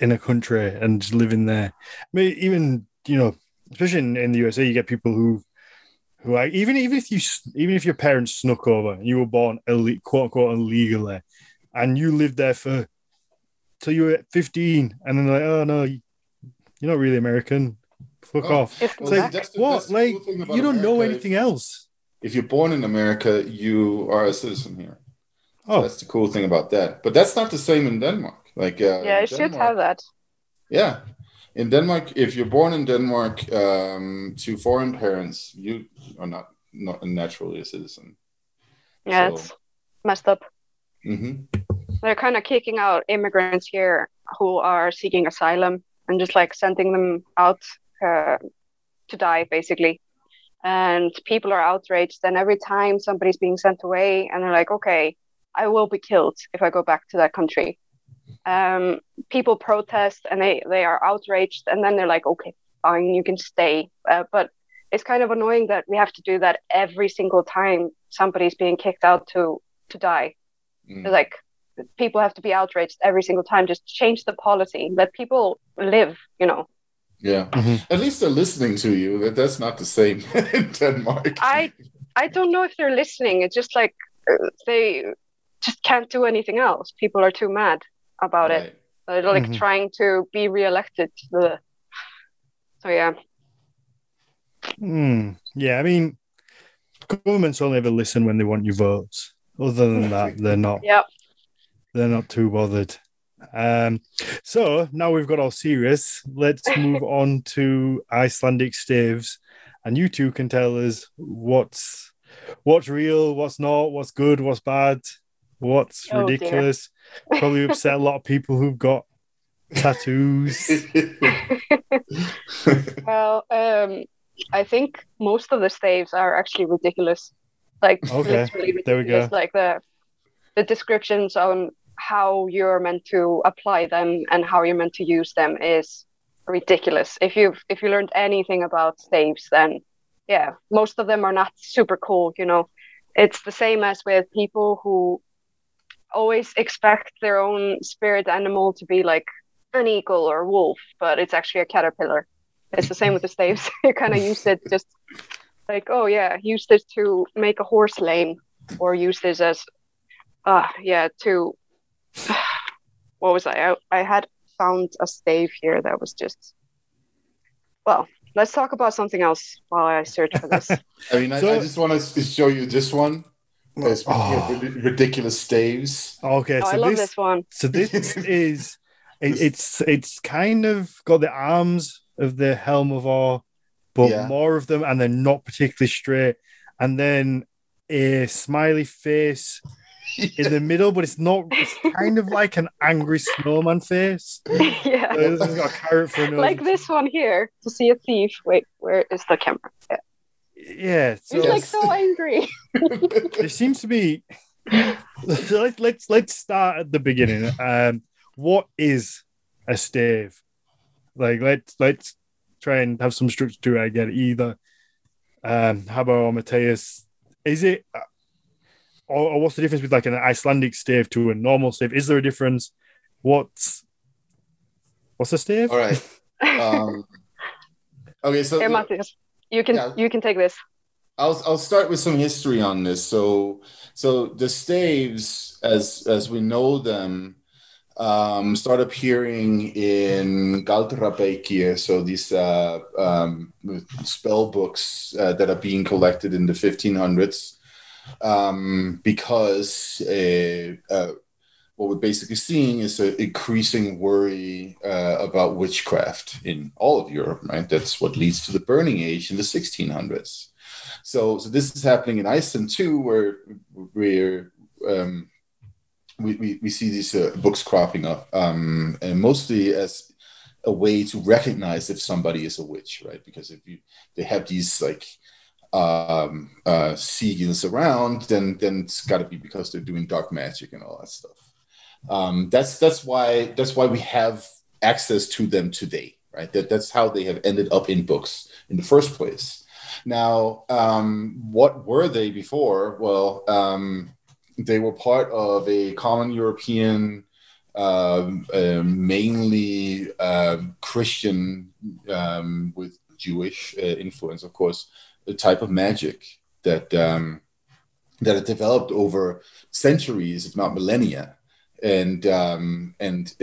in a country and just living there. I mean, even you know, especially in, in the USA, you get people who who are even even if you even if your parents snuck over and you were born ille- quote unquote illegally, and you lived there for till you were 15, and then they're like, oh no, you're not really American. Fuck Oh. off. It's It's Well, like that's the- what? that's the like cool thing about you don't know anything else. If you're born in America, you are a citizen here. So Oh, that's the cool thing about that. But that's not the same in Denmark. Like uh, yeah, in it should have that. Yeah, in Denmark, if you're born in Denmark um, to foreign parents, you are not not naturally a citizen. Yeah, So- it's messed up. hmm They're kind of kicking out immigrants here who are seeking asylum and just like sending them out uh, to die, basically. And people are outraged. And every time somebody's being sent away, and they're like, okay, I will be killed if I go back to that country. Um, people protest and they, they are outraged. And then they're like, okay, fine, you can stay. Uh, but it's kind of annoying that we have to do that every single time somebody's being kicked out to, to die Mm. like people have to be outraged every single time just change the policy let people live you know Yeah. Mhm. At least they're listening to you. That that's not the same in Denmark. I- i don't know if they're listening it's just like uh, they just can't do anything else people are too mad about it they're like Mhm. trying to be reelected Ugh. so yeah Hmm. Yeah, I mean, governments only ever listen when they want your votes. Other than that, they're not. Yep. They're not too bothered. Um, so now we've got all serious. Let's move on to Icelandic staves, and you two can tell us what's what's real, what's not, what's good, what's bad, what's Oh, dear. ridiculous. Probably upset a lot of people who've got tattoos. well, um, I think most of the staves are actually ridiculous. Like Okay, literally there we ridiculous. go. Like the the descriptions on how you're meant to apply them and how you're meant to use them is ridiculous. If you've if you learned anything about staves, then yeah, most of them are not super cool. You know, it's the same as with people who always expect their own spirit animal to be like an eagle or a wolf, but it's actually a caterpillar. It's the same with the staves. you kind of use it just like, oh yeah, use this to make a horse lame, or use this as, uh, yeah, to. what was I? I? I had found a stave here that was just. Well, let's talk about something else while I search for this. I mean, I, So- I just want to show you this one. Speaking Oh. ridiculous staves. Okay, oh, I so love this, this one. so this is it, it's it's kind of got the arms of the helm of Awe, but Yeah. more of them, and they're not particularly straight. And then a smiley face in the middle, but it's not. It's kind of like an angry snowman face. yeah. So It's got a carrot for a nose. Like this one here to see a thief. Wait, where is the camera? Yeah. Yeah, so He's like so angry. there seems to be. let's let's let's start at the beginning. Um, what is a stave? Like let's let's try and have some structure to it. I get it either. Um, how about Mathias? Is it, or, or what's the difference with like an Icelandic stave to a normal stave? Is there a difference? What's what's a stave? All right. Um, okay, so Here, Mathias, you can Yeah. you can take this. I'll I'll start with some history on this. So so the staves, as as we know them, um, start appearing in Galdrabækur, so these uh, um, spell books uh, that are being collected in the 1500s, um, because uh, uh, what we're basically seeing is an increasing worry uh, about witchcraft in all of Europe. Right, that's what leads to the Burning Age in the 1600s. So, so this is happening in Iceland too, where we're um, we, we, we see these uh, books cropping up, um, and mostly as a way to recognize if somebody is a witch, right? Because if you they have these like um, uh, around, then then it's got to be because they're doing dark magic and all that stuff. Um, that's that's why that's why we have access to them today, right? That that's how they have ended up in books in the first place. Now, um, what were they before? Well, um, they were part of a common European, um, uh, mainly um Christian um, with Jewish uh, influence, of course, a type of magic that um, that had developed over centuries, if not millennia, and um, and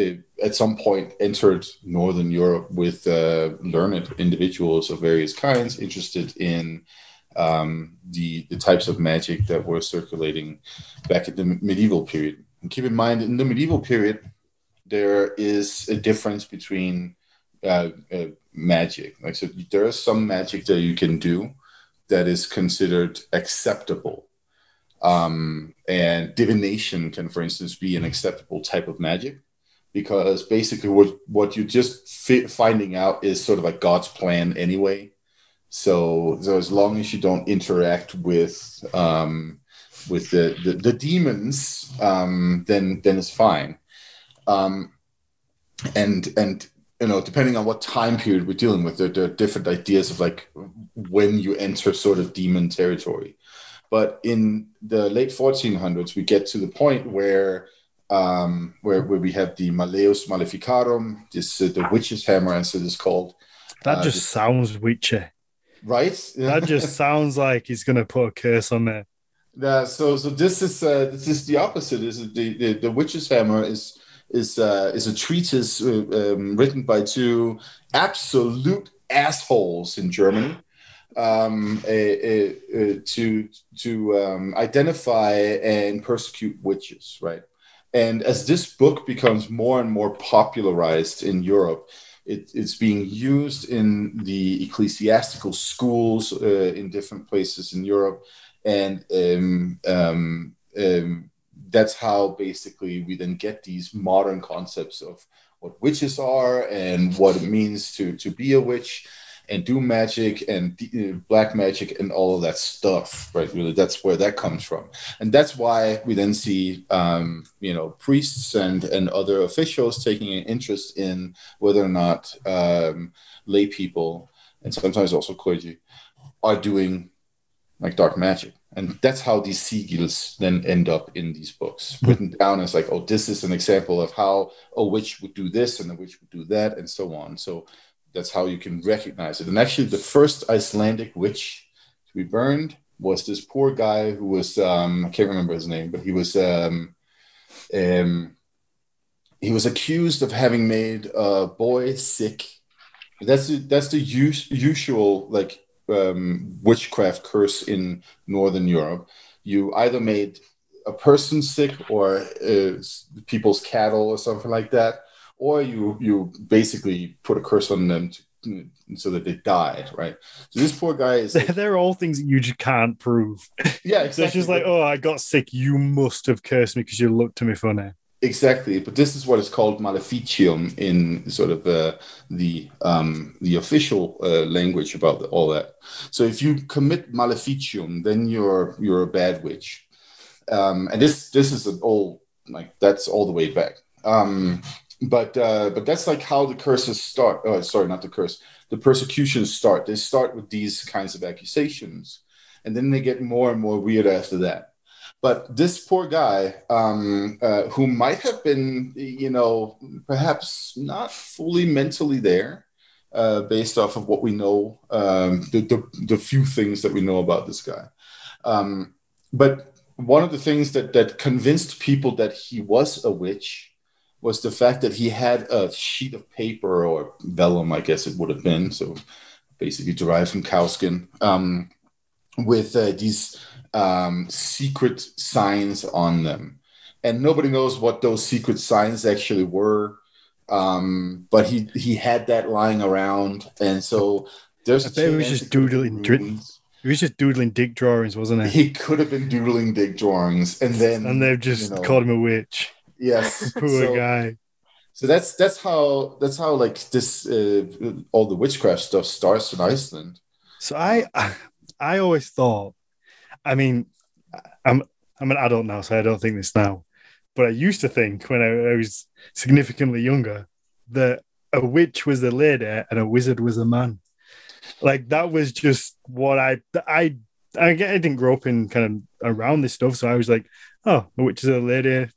at some point entered Northern Europe with uh, learned individuals of various kinds interested in um, the the types of magic that were circulating back in the medieval period. And keep in mind, in the medieval period, there is a difference between uh, uh, magic. Like so, there is some magic that you can do that is considered acceptable. Um, and divination can, for instance, be an acceptable type of magic because basically what, what you're just fi- finding out is sort of like God's plan anyway. So, so as long as you don't interact with um, with the, the, the demons, um, then then it's fine. Um, and and you know, depending on what time period we're dealing with, there, there are different ideas of like when you enter sort of demon territory. But in the late 1400s, we get to the point where um, where, where we have the Malleus Maleficarum, this uh, the witch's hammer, as it is called, That Uh, just just- sounds witchy. right? That just sounds like he's gonna put a curse on there. Yeah, so so this is uh, this is the opposite. This is the, the the witch's hammer is is uh, is a treatise uh, um, written by two absolute assholes in Germany um, a- a- a- to to um, identify and persecute witches, right? And as this book becomes more and more popularized in Europe, it, it's being used in the ecclesiastical schools uh, in different places in Europe and um, um, um, that's how basically we then get these modern concepts of what witches are and what it means to to be a witch and do magic and uh, black magic and all of that stuff right? Really that's where that comes from. And that's why we then see um, you know priests and and other officials taking an interest in whether or not um, lay people and sometimes also clergy are doing like dark magic and that's how these sigils then end up in these books written down as like oh this is an example of how a witch would do this and a witch would do that and so on. So that's how you can recognize it. And actually the first icelandic witch to be burned was this poor guy who was um, i can't remember his name but he was um, um, he was accused of having made a boy sick. That's the, that's the us- usual like um, witchcraft curse in Northern Europe. You either made a person sick or uh, people's cattle or something like that, or you you basically put a curse on them to, so that they died, right? So this poor guy is. They're all things that you just can't prove. Yeah, exactly. So it's just like, oh, I got sick. You must have cursed me because you looked at me funny. Exactly, but this is what is called maleficium in sort of uh, the um, the official uh, language about the, all that. So if you commit maleficium, then you're you're a bad witch, um, and this this is an old like that's all the way back. Um, but uh, but that's like how the curses start. Oh, sorry, not the curse. The persecutions start. They start with these kinds of accusations, and then they get more and more weird after that. But this poor guy, um, uh, who might have been, you know, perhaps not fully mentally there, uh, based off of what we know, um, the, the, the, few things that we know about this guy. Um, but one of the things that, that convinced people that he was a witch was the fact that he had a sheet of paper or vellum, I guess it would have been, so basically derived from cowskin, um, with uh, these um, secret signs on them, and nobody knows what those secret signs actually were. Um, but he he had that lying around, and so there's. I bet he was just doodling. He was just doodling dick drawings, wasn't he? He could have been doodling dick drawings, and then and they've just you know, called him a witch. Yes, poor so, guy. So that's that's how that's how like this uh, all the witchcraft stuff starts in Iceland. So I I always thought I mean, I'm I'm an adult now, so I don't think this now. But I used to think when I, I was significantly younger that a witch was a lady and a wizard was a man. Like that was just what I I I, didn't grow up in kind of around this stuff, so I was like, oh, a witch is a lady.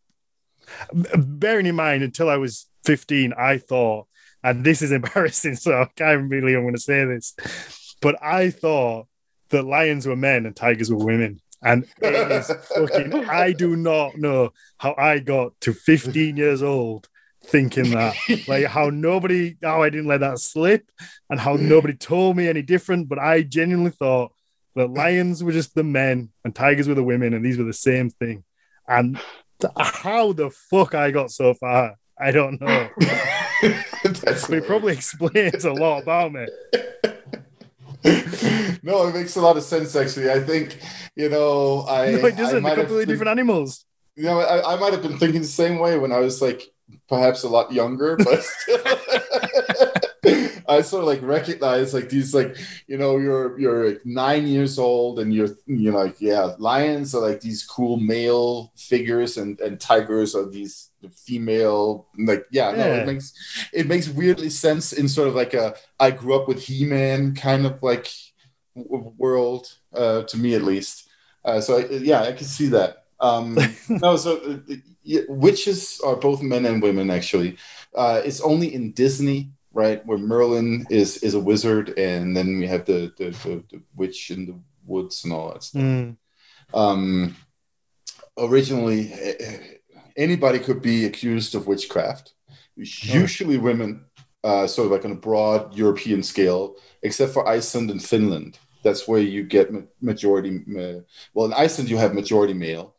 Bearing in mind, until I was 15, I thought, and this is embarrassing, so I can't really going to say this, but I thought that lions were men and tigers were women. And it is fucking, I do not know how I got to 15 years old thinking that. Like how nobody, how I didn't let that slip and how nobody told me any different. But I genuinely thought that lions were just the men and tigers were the women and these were the same thing. And how the fuck I got so far, I don't know. but it probably explains a lot about me. no, it makes a lot of sense actually. I think you know I. No, it doesn't. They're completely been, different animals. You know, I, I might have been thinking the same way when I was like perhaps a lot younger, but still I sort of like recognize like these like you know you're you're like nine years old and you're you know like yeah lions are like these cool male figures and and tigers are these female like yeah, yeah, no it makes it makes weirdly sense in sort of like a I grew up with He-Man kind of like world uh, to me at least uh, so I, yeah I can see that um no so uh, witches are both men and women actually uh, it's only in Disney right? Where Merlin is is a wizard, and then we have the the, the, the witch in the woods and all that stuff. Mm. Um, originally, anybody could be accused of witchcraft. Usually, women, uh, sort of like on a broad European scale, except for Iceland and Finland. That's where you get majority. Well, in Iceland, you have majority male,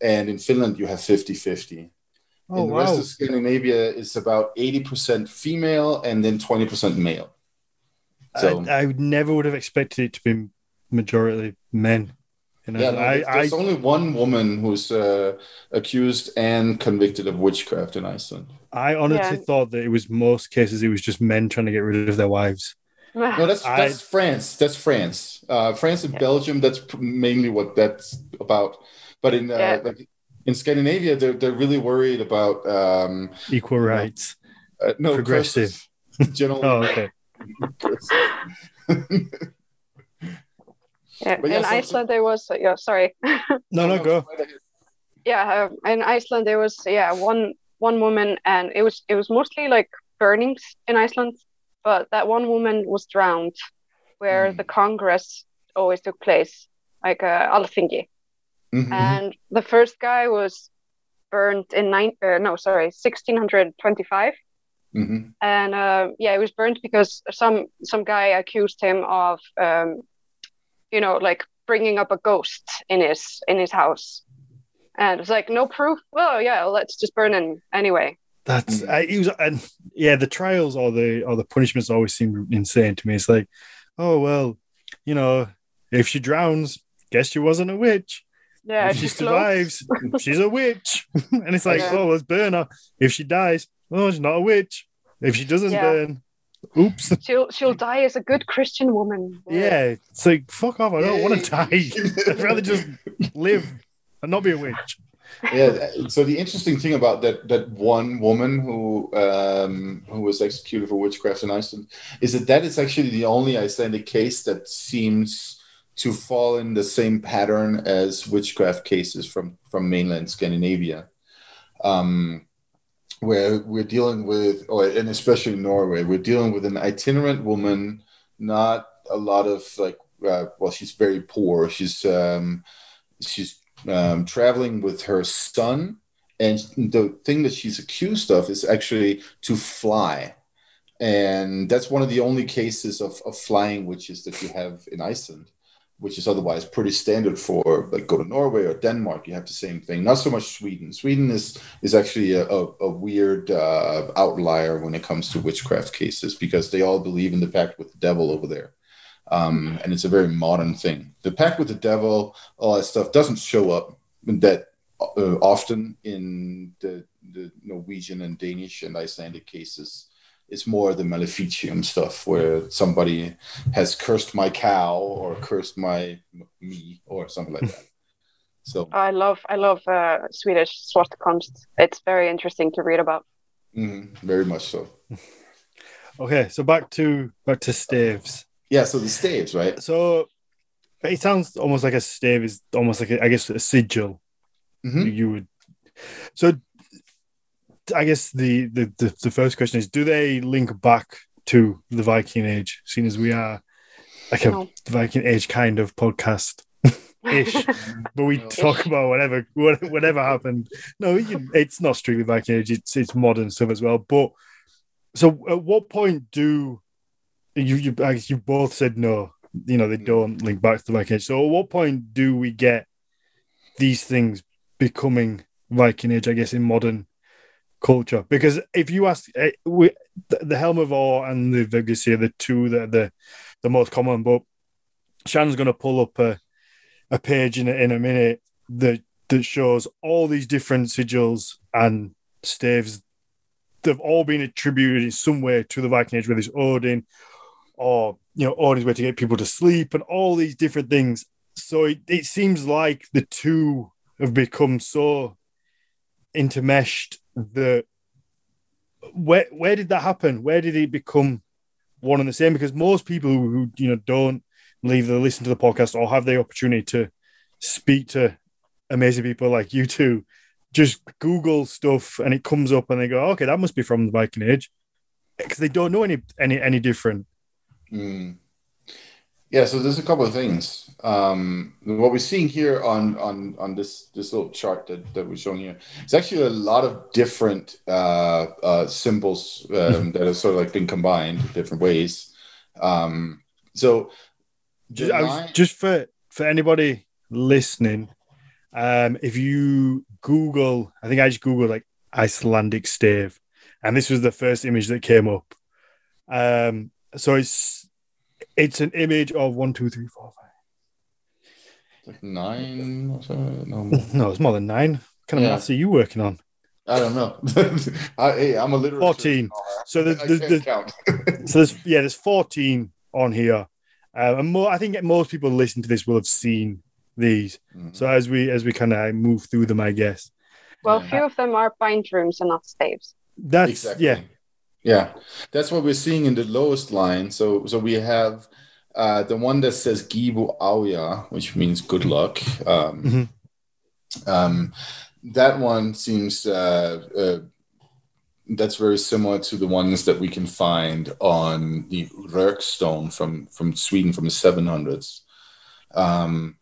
and in Finland, you have 50 50. Oh, in the wow. rest of Scandinavia, it's about 80% female and then 20% male. So I, I never would have expected it to be majority men You know, Yeah, no, I, there's, there's I, only one woman who's uh, accused and convicted of witchcraft in Iceland. I honestly Yeah. thought that it was most cases it was just men trying to get rid of their wives. No, that's I- that's France. That's France. Uh, France and Yeah. Belgium. That's mainly what that's about. But in uh, Yeah. like in Scandinavia, they're they're really worried about um, Equal Yeah. rights. uh, no Progressive. curses. Generally, Oh, okay. Yeah, yeah, in so- so- Iceland there was yeah sorry No, no, go. yeah um, in Iceland there was yeah one one woman and it was it was mostly like burnings in Iceland but that one woman was drowned where Mm. the Congress always took place like uh, Alþingi Mhm. and the first guy was burned in nine uh, no sorry 1625 Mhm. and uh, yeah, he was burned because some some guy accused him of, um, you know, like bringing up a ghost in his in his house, and it's like no proof. Well, yeah, let's just burn him anyway. That's Mm. I, he was, and yeah, the trials or the or the punishments always seem insane to me. It's like, oh well, you know, if she drowns, guess she wasn't a witch. Yeah, if she floats. survives, she's a witch. and it's like, Yeah. oh, let's burn her. If she dies, oh, she's not a witch. If she doesn't Yeah. burn, oops. She'll she'll die as a good Christian woman. Yeah, it's like fuck off. I don't want to die. I'd rather just live and not be a witch. yeah. So the interesting thing about that that one woman who um, who was executed for witchcraft in Iceland is that that is actually the only Icelandic case that seems to fall in the same pattern as witchcraft cases from from mainland Scandinavia, um, where we're dealing with, or and especially Norway, we're dealing with an itinerant woman, not a lot of like, uh, well, she's very poor. She's um, she's um, traveling with her son, and the thing that she's accused of is actually to fly. And that's one of the only cases of, of flying witches that you have in Iceland, which is otherwise pretty standard for like go to Norway or Denmark. You have the same thing. Not so much Sweden. Sweden is is actually a, a, a weird uh, outlier when it comes to witchcraft cases because they all believe in the pact with the devil over there. Um, and it's a very modern thing. The pact with the devil, all that stuff, doesn't show up that uh, often in the, the Norwegian and Danish and Icelandic cases. It's more the maleficium stuff where somebody has cursed my cow or cursed my me or something like that. So I love I love uh, Swedish svartkonst. It's very interesting to read about. mhm, very much so. Okay, so back to back to staves. Yeah. So the staves, right? So it sounds almost like a stave is almost like a, I guess a sigil. Mhm. You would. So I guess the, the the the first question is: Do they link back to the Viking Age? Seeing as we are like a No. Viking Age kind of podcast. Ish. but we No. talk about whatever whatever happened. No, it's not strictly Viking Age. It's it's modern stuff as well. But so, at what point do you you I guess you both said no? You know they mm. don't link back to the Viking Age. So, at what point do we get these things becoming Viking Age? I guess in modern culture, because if you ask, eh, we, the, Helm of Awe and the Vegvísir are the two that are the the most common. But Shannon's going to pull up a a page in a, in a minute that that shows all these different sigils and staves. They've all been attributed in some way to the Viking Age, whether it's Odin or you know Odin's way to get people to sleep and all these different things. So it, it seems like the two have become so intermeshed that where where did that happen? Where did it become one and the same? Because most people who, who you know don't leave the listen to the podcast or have the opportunity to speak to amazing people like you two, just Google stuff and it comes up and they go, okay, that must be from the Viking Age, because they don't know any any any different. Mm. Yeah, so there's a couple of things. Um, what we're seeing here on on on this this little chart that, that we're showing here, it's actually a lot of different uh, uh, symbols um, that have sort of like been combined different ways. Um, so Just, I was- just for for anybody listening, um, if you Google, I think I just Googled like Icelandic stave, and this was the first image that came up. Um, so it's it's an image of one, two, three, four, five. like nine or something. No, No, it's more than nine. What kind of Yeah. maths are you working on? I don't know. I, hey, I'm a literature. 14. So there's, I there's, can't there's, count. so there's yeah, there's 14 on here. Uh, and more, I think most people listening to this will have seen these. Mhm. So as we as we kind of move through them, I guess Well, Yeah. few of them are bind runes and not staves. that's exactly. yeah, Yeah, that's what we're seeing in the lowest line. So, so we have uh, the one that says Gibu Auja, which means good luck. Um, Mhm. um, that one seems uh, uh, that's very similar to the ones that we can find on the Rök stone from from Sweden from the 700s. Um,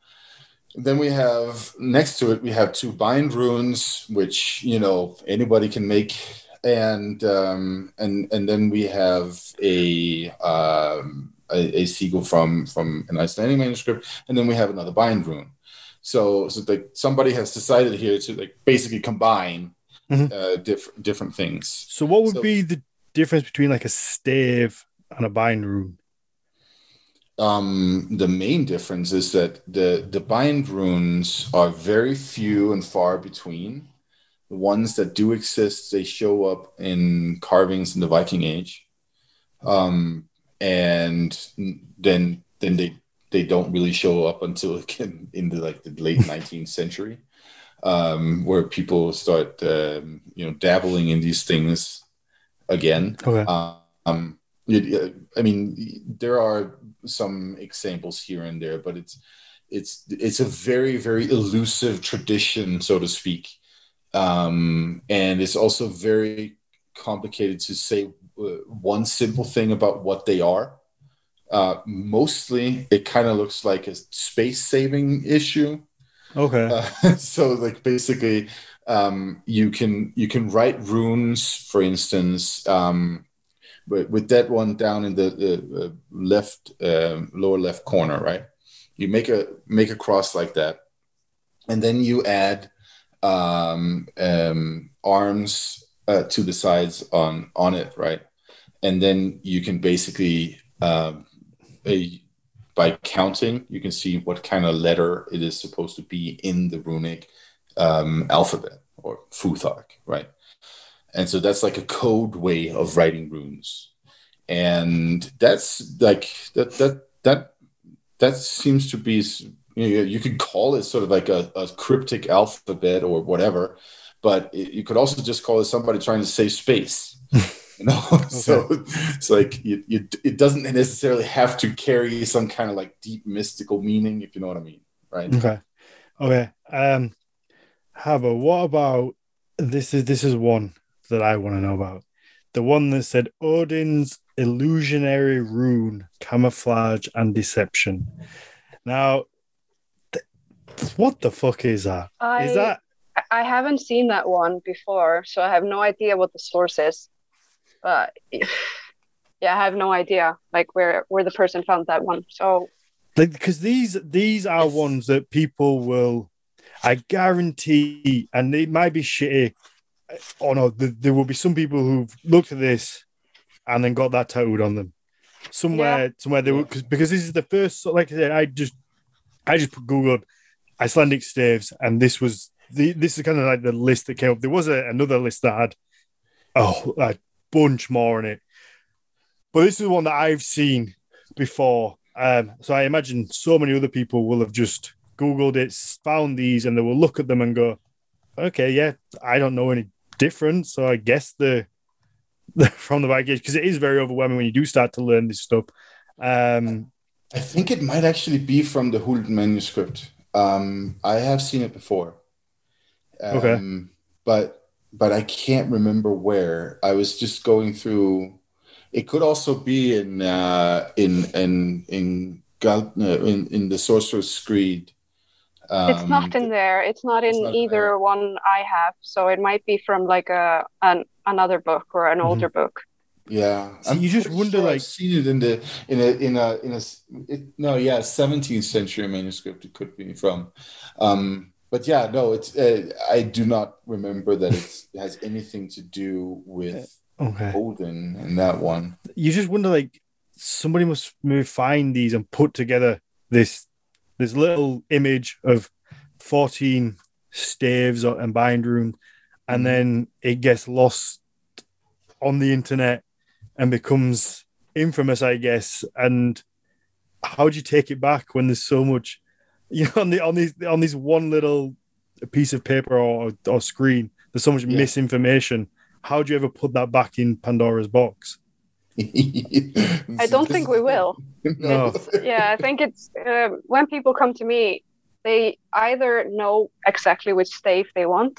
then we have next to it we have two bind runes, which you know anybody can make, and um, and and then we have a um, a, a sigil from from an Icelandic manuscript, and then we have another bind rune. So so like somebody has decided here to like basically combine Mhm. uh, diff- different things. So what would So- be the difference between like a stave and a bind rune? um, the main difference is that the the bind runes are very few and far between. The ones that do exist, they show up in carvings in the Viking Age, um, and then then they they don't really show up until in, in the like the late 19th century, um, where people start um, you know dabbling in these things again. Okay. Um, it- I mean, there are some examples here and there, but it's it's it's a very very elusive tradition, so to speak, um, and it's also very complicated to say uh, one simple thing about what they are. Uh, mostly, it kind of looks like a space saving issue. Okay. Uh, so like basically um, you can you can write runes for instance um, with, with that one down in the, the uh, left um, lower left corner right you make a make a cross like that and then you add um, um, arms uh, to the sides on on it right and then you can basically um, a, by counting, you can see what kind of letter it is supposed to be in the runic um, alphabet or Futhark, right? And so that's like a code way of writing runes, and that's like that that that that seems to be you, know, you could call it sort of like a, a cryptic alphabet or whatever, but it, you could also just call it somebody trying to save space. you know so it's like you, you, it doesn't necessarily have to carry some kind of like deep mystical meaning if you know what i mean right Okay. Okay. Um Habba, what about this is this is one that I want to know about. The one that said Odin's illusionary rune, camouflage and deception. Now what the fuck is that? I, Is that I haven't seen that one before, so I have no idea what the source is. But yeah, I have no idea like where where the person found that one. So like because these these are ones that people will i guarantee and it might be shitty oh no th- there will be some people who've looked at this and then got that tattooed on them somewhere somewhere they were cause, because this is the first like i said i just i just googled icelandic staves and this was the this is kind of like the list that came up there was a, another list that had oh a bunch more in it but this is one that i've seen before um, so I imagine so many other people will have just Googled it, found these, and they will look at them and go, okay, yeah, I don't know any different. So I guess the, the from the baggage, because it is very overwhelming when you do start to learn this stuff. Um, i think it might actually be from the Huld manuscript um, i have seen it before um, Okay. but but i can't remember where i was just going through it could also be in uh, in in in Gal- uh, in, in the sorcerer's Screed. um, it's not in there. It's not in it's not either there. one I have. So it might be from like a an another book or an Mhm. older book. Yeah, So you just wonder, I've like- seen it in the in a in a in a it, no, yeah, seventeenth century manuscript. It could be from, um, but yeah, no, it's uh, I do not remember that it's, it has anything to do with okay. Odin in that one. You just wonder, like, somebody must maybe find these and put together this this little image of 14 staves or- and bind runes, and then it gets lost on the internet and becomes infamous, I guess. And how do you take it back when there's so much, you know, on the on these on this one little piece of paper or or screen, there's so much Yeah. misinformation. How do you ever put that back in Pandora's box? I don't think we will. No. yeah, I think it's um, when people come to me, they either know exactly which stave they want,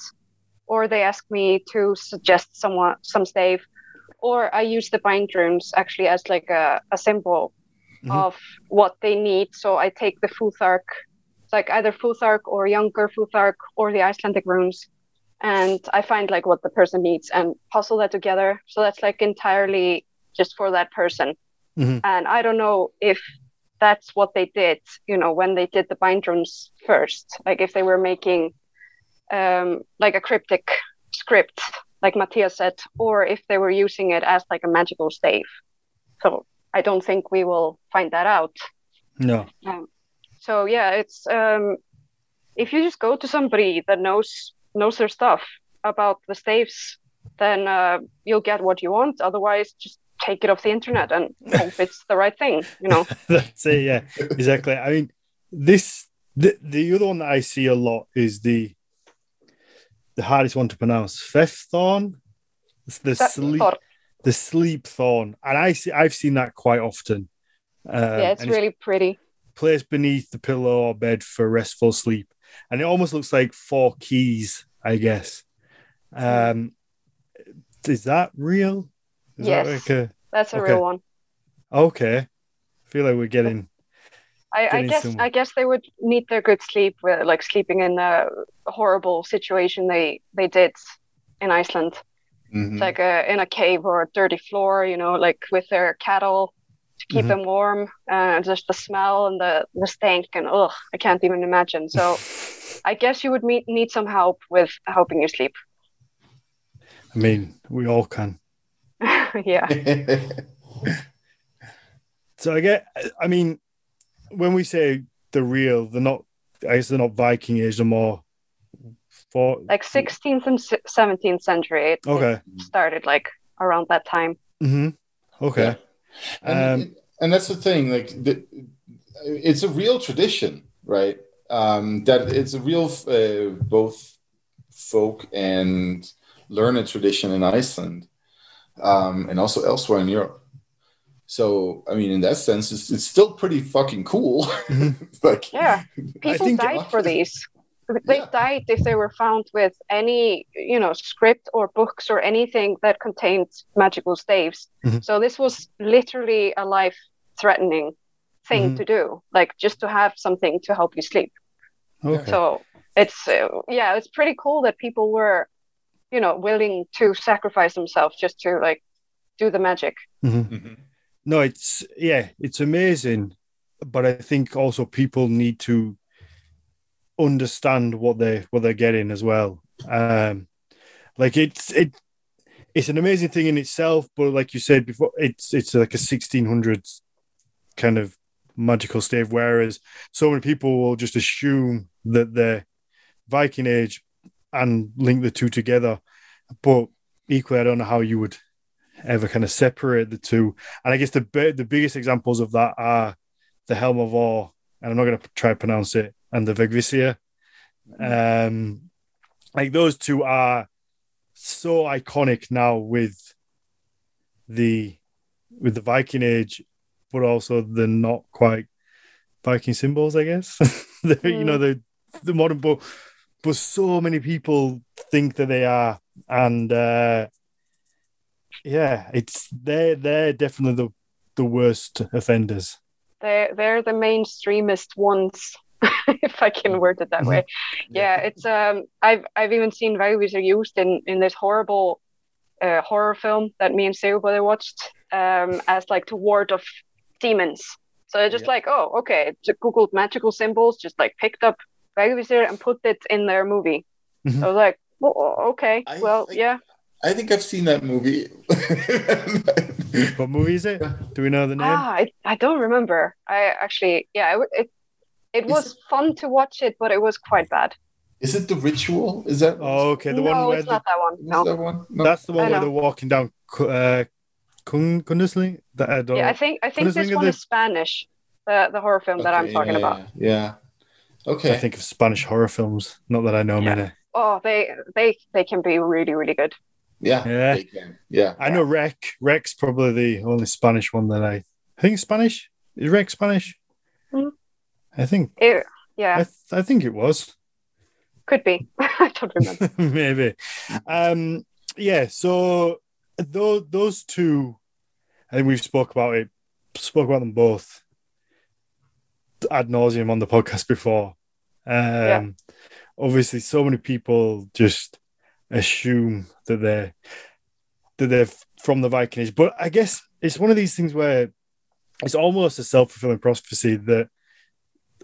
or they ask me to suggest someone some stave, or I use the bind runes actually as like a, a symbol Mhm. of what they need. So I take the Futhark, like either Futhark or younger Futhark or the Icelandic runes, and I find like what the person needs and puzzle that together. So that's like entirely just for that person. Mhm. And I don't know if that's what they did, you know, when they did the bind runes first, like if they were making um, like a cryptic script, like Mathias said, or if they were using it as like a magical stave. So I don't think we will find that out. No. So yeah, it's um, if you just go to somebody that knows knows their stuff about the staves, then uh, you'll get what you want. Otherwise, just take it off the internet and hope it's the right thing. You know. That's it. Yeah, exactly. I mean, this the the other one that I see a lot is the the hardest one to pronounce. Svefnþorn, It's the That- sleep or- the sleep thorn, and I see I've seen that quite often. Um, yeah, it's really pretty. placed beneath the pillow or bed for restful sleep, and it almost looks like four keys, I guess. Um, is that real? Is that Yes. like a That's a okay. real one. okay? I feel like we're getting I, I guess somewhere. I guess they would need their good sleep with like sleeping in the horrible situation they they did in Iceland. Mhm. It's like a, in a cave or a dirty floor, you know, like with their cattle to keep Mhm. them warm. And just the smell and the, the stank and ugh, I can't even imagine. So I guess you would meet, need some help with helping you sleep. I mean, we all can. yeah. So I get. I mean, when we say the real, they're not. I guess they're not Viking age. They're more for. Like 16th and 17th century, it, it Okay. started like around that time. hmm Okay. Yeah. And, Um, and that's the thing, like the, it's a real tradition, right? Um, that it's a real uh, both folk and learned tradition in Iceland, um, and also elsewhere in Europe. So, I mean, in that sense, it's, it's still pretty fucking cool. Mhm. like, Yeah. People think- died for these. They Yeah. died if they were found with any, you know, script or books or anything that contained magical staves. Mhm. So this was literally a life-threatening thing Mhm. to do, like just to have something to help you sleep. Okay. So it's uh, yeah, it's pretty cool that people were, you know, willing to sacrifice themselves just to like do the magic. Mhm. No, it's yeah, it's amazing, but I think also people need to understand what they what they're getting as well. Um, like it's it it's an amazing thing in itself, but like you said before, it's it's like a sixteen hundreds kind of magical stave. Whereas so many people will just assume that they're Viking Age and link the two together, but equally, I don't know how you would ever kind of separate the two. And I guess the the biggest examples of that are the Helm of Awe, and I'm not going to try to pronounce it, and the Vegvísir. Um, like those two are so iconic now with the with the Viking Age, but also the not quite Viking symbols, I guess. the, You know the the modern, but but so many people think that they are, and uh, yeah, it's they're they're definitely the the worst offenders. They're they're the mainstreamest ones, if I can word it that way. Yeah, it's um I've I've even seen Vegvísir used in in this horrible uh, horror film that me and Sigurður watched um as like to ward off demons. So they're just Yeah. like, oh, okay, just googled magical symbols, just like picked up Vegvísir and put it in their movie. Mhm. I was like, well, okay, I well, think- yeah. I think I've seen that movie. What movie is it? Do we know the name? Ah, I, I don't remember. I actually, yeah, it, it It Is was fun to watch it, but it was quite bad. Is it the ritual? Is that? Oh, okay. The no, one where it's the, not that one. No. that one? No. that's the one where know. they're walking down Ku- uh, Kung Kundasling. That I don't. Yeah, I think I think this one the- is Spanish. The the horror film that I'm talking yeah, about. Yeah. yeah. Okay. I think of Spanish horror films. Not that I know Yeah. many. Oh, they they they can be really really good. Yeah. Yeah. Yeah. I know Rec. Rec's probably the only Spanish one that I, I think. Spanish is Rec Spanish? Hmm. I think. It, yeah, I, th- I think it was. could be. I don't remember. Maybe. Um, yeah. So those those two, I think we've spoke about it. Spoke about them both ad nauseum on the podcast before. Um, Yeah. Obviously, so many people just assume that they're that they're from the Viking Age, but I guess it's one of these things where it's almost a self fulfilling prophecy that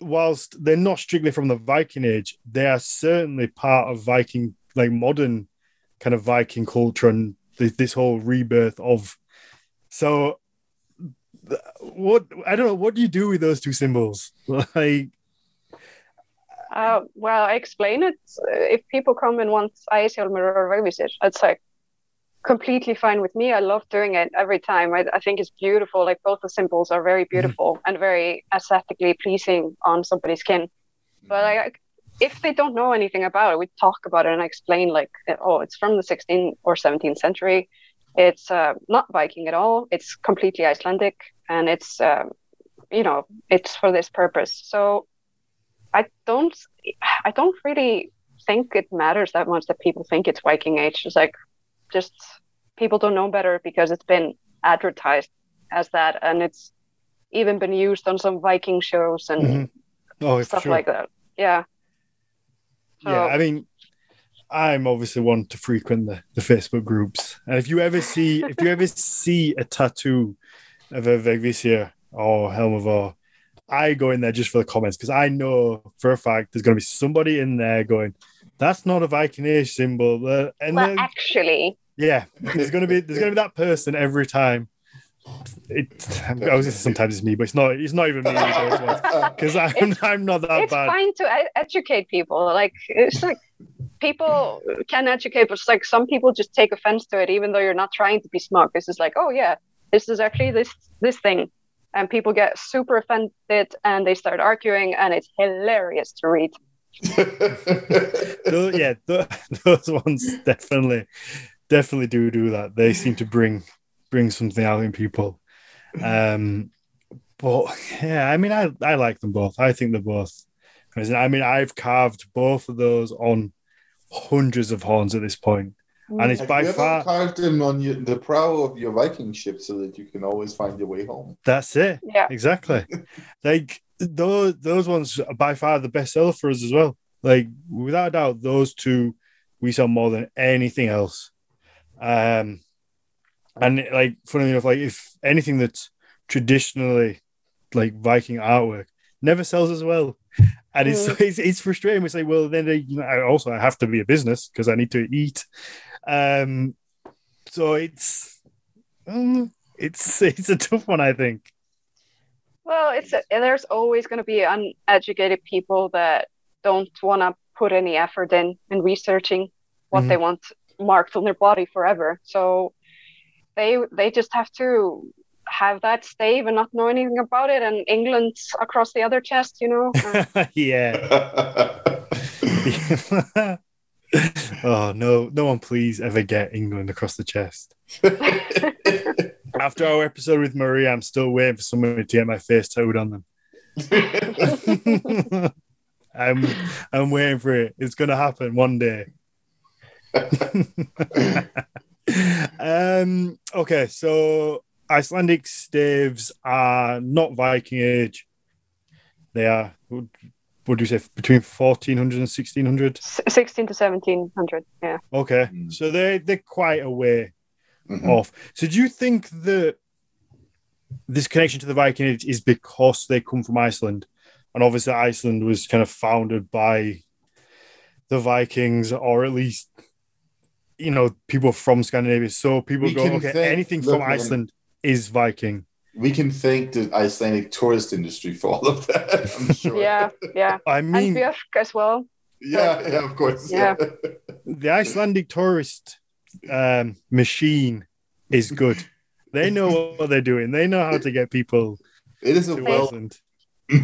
whilst they're not strictly from the Viking Age, they are certainly part of Viking, like modern kind of Viking culture and this, this whole rebirth of. So, th- what I don't know, what do you do with those two symbols? Like, Uh, well, I explain it. Uh, If people come and want Ægishjálmur or Vegvísir, it's like completely fine with me. I love doing it every time. I, I think it's beautiful. Like both the symbols are very beautiful and very aesthetically pleasing on somebody's skin. But I, if they don't know anything about it, we talk about it and I explain like, oh, it's from the 16th or 17th century. It's uh, not Viking at all. It's completely Icelandic, and it's um, you know it's for this purpose. So I don't I don't really think it matters that much that people think it's Viking Age. It's like just people don't know better because it's been advertised as that, and it's even been used on some Viking shows and Mhm. oh, stuff sure. like that. Yeah. Yeah, I mean, I'm obviously one to frequent the, the Facebook groups, and if you ever see if you ever see a tattoo of a Vegvísir or Helm of Awe, I go in there just for the comments because I know for a fact there's going to be somebody in there going, "That's not a Viking Age symbol," uh, and Well, then- actually, yeah, there's going to be there's going to be that person every time. It, I was sometimes it's me, but it's not. It's not even me because I'm I'm not that it's bad. fine to educate people. Like it's like people can educate, but it's like some people just take offense to it, even though you're not trying to be smug. This is like, oh yeah, this is actually this this thing, and people get super offended and they start arguing, and it's hilarious to read. Tho- yeah, tho- those ones definitely, definitely do do that. They seem to bring bring something out in people. Um, but yeah, I mean, I I like them both. I think they're both. I mean, I've carved both of those on hundreds of horns at this point, and it's Have by you far carved them on your, the prow of your Viking ship so that you can always find your way home. that's it. Yeah, Exactly. like those those ones are by far the best seller for us as well. Like without a doubt, those two we sell more than anything else. Um, and like funny enough, like if anything that's traditionally like Viking artwork never sells as well. And it's, it's it's frustrating. We say, well, then uh, you know, I also I have to be a business because I need to eat. Um, so it's um, it's it's a tough one, I think. Well, it's there's always going to be uneducated people that don't want to put any effort in in researching what Mhm. they want marked on their body forever. So they they just have to have that stave and not know anything about it. And England across the other chest, you know. Uh, yeah. oh no, no one please ever get England across the chest. After our episode with Maria, I'm still waiting for somebody to get my face tattooed on them. I'm I'm waiting for it. It's gonna happen one day. um okay, so Icelandic staves are not Viking age. They are what would you say between 1400 and 1600? 16 to 1700. Yeah. Okay. Mm. So they they're quite a way Mhm. off. So do you think that this connection to the Viking Age is because they come from Iceland? And obviously Iceland was kind of founded by the Vikings, or at least you know, people from Scandinavia. So people We go, can okay, thank- anything look, from man. Iceland is Viking. we can thank the Icelandic tourist industry for all of that. I'm sure. Yeah, yeah. I mean, And mean, Björk as well. yeah, yeah, of course. Yeah. the Icelandic tourist um, machine is good. They know what they're doing. They know how to get people it is a well. Iceland.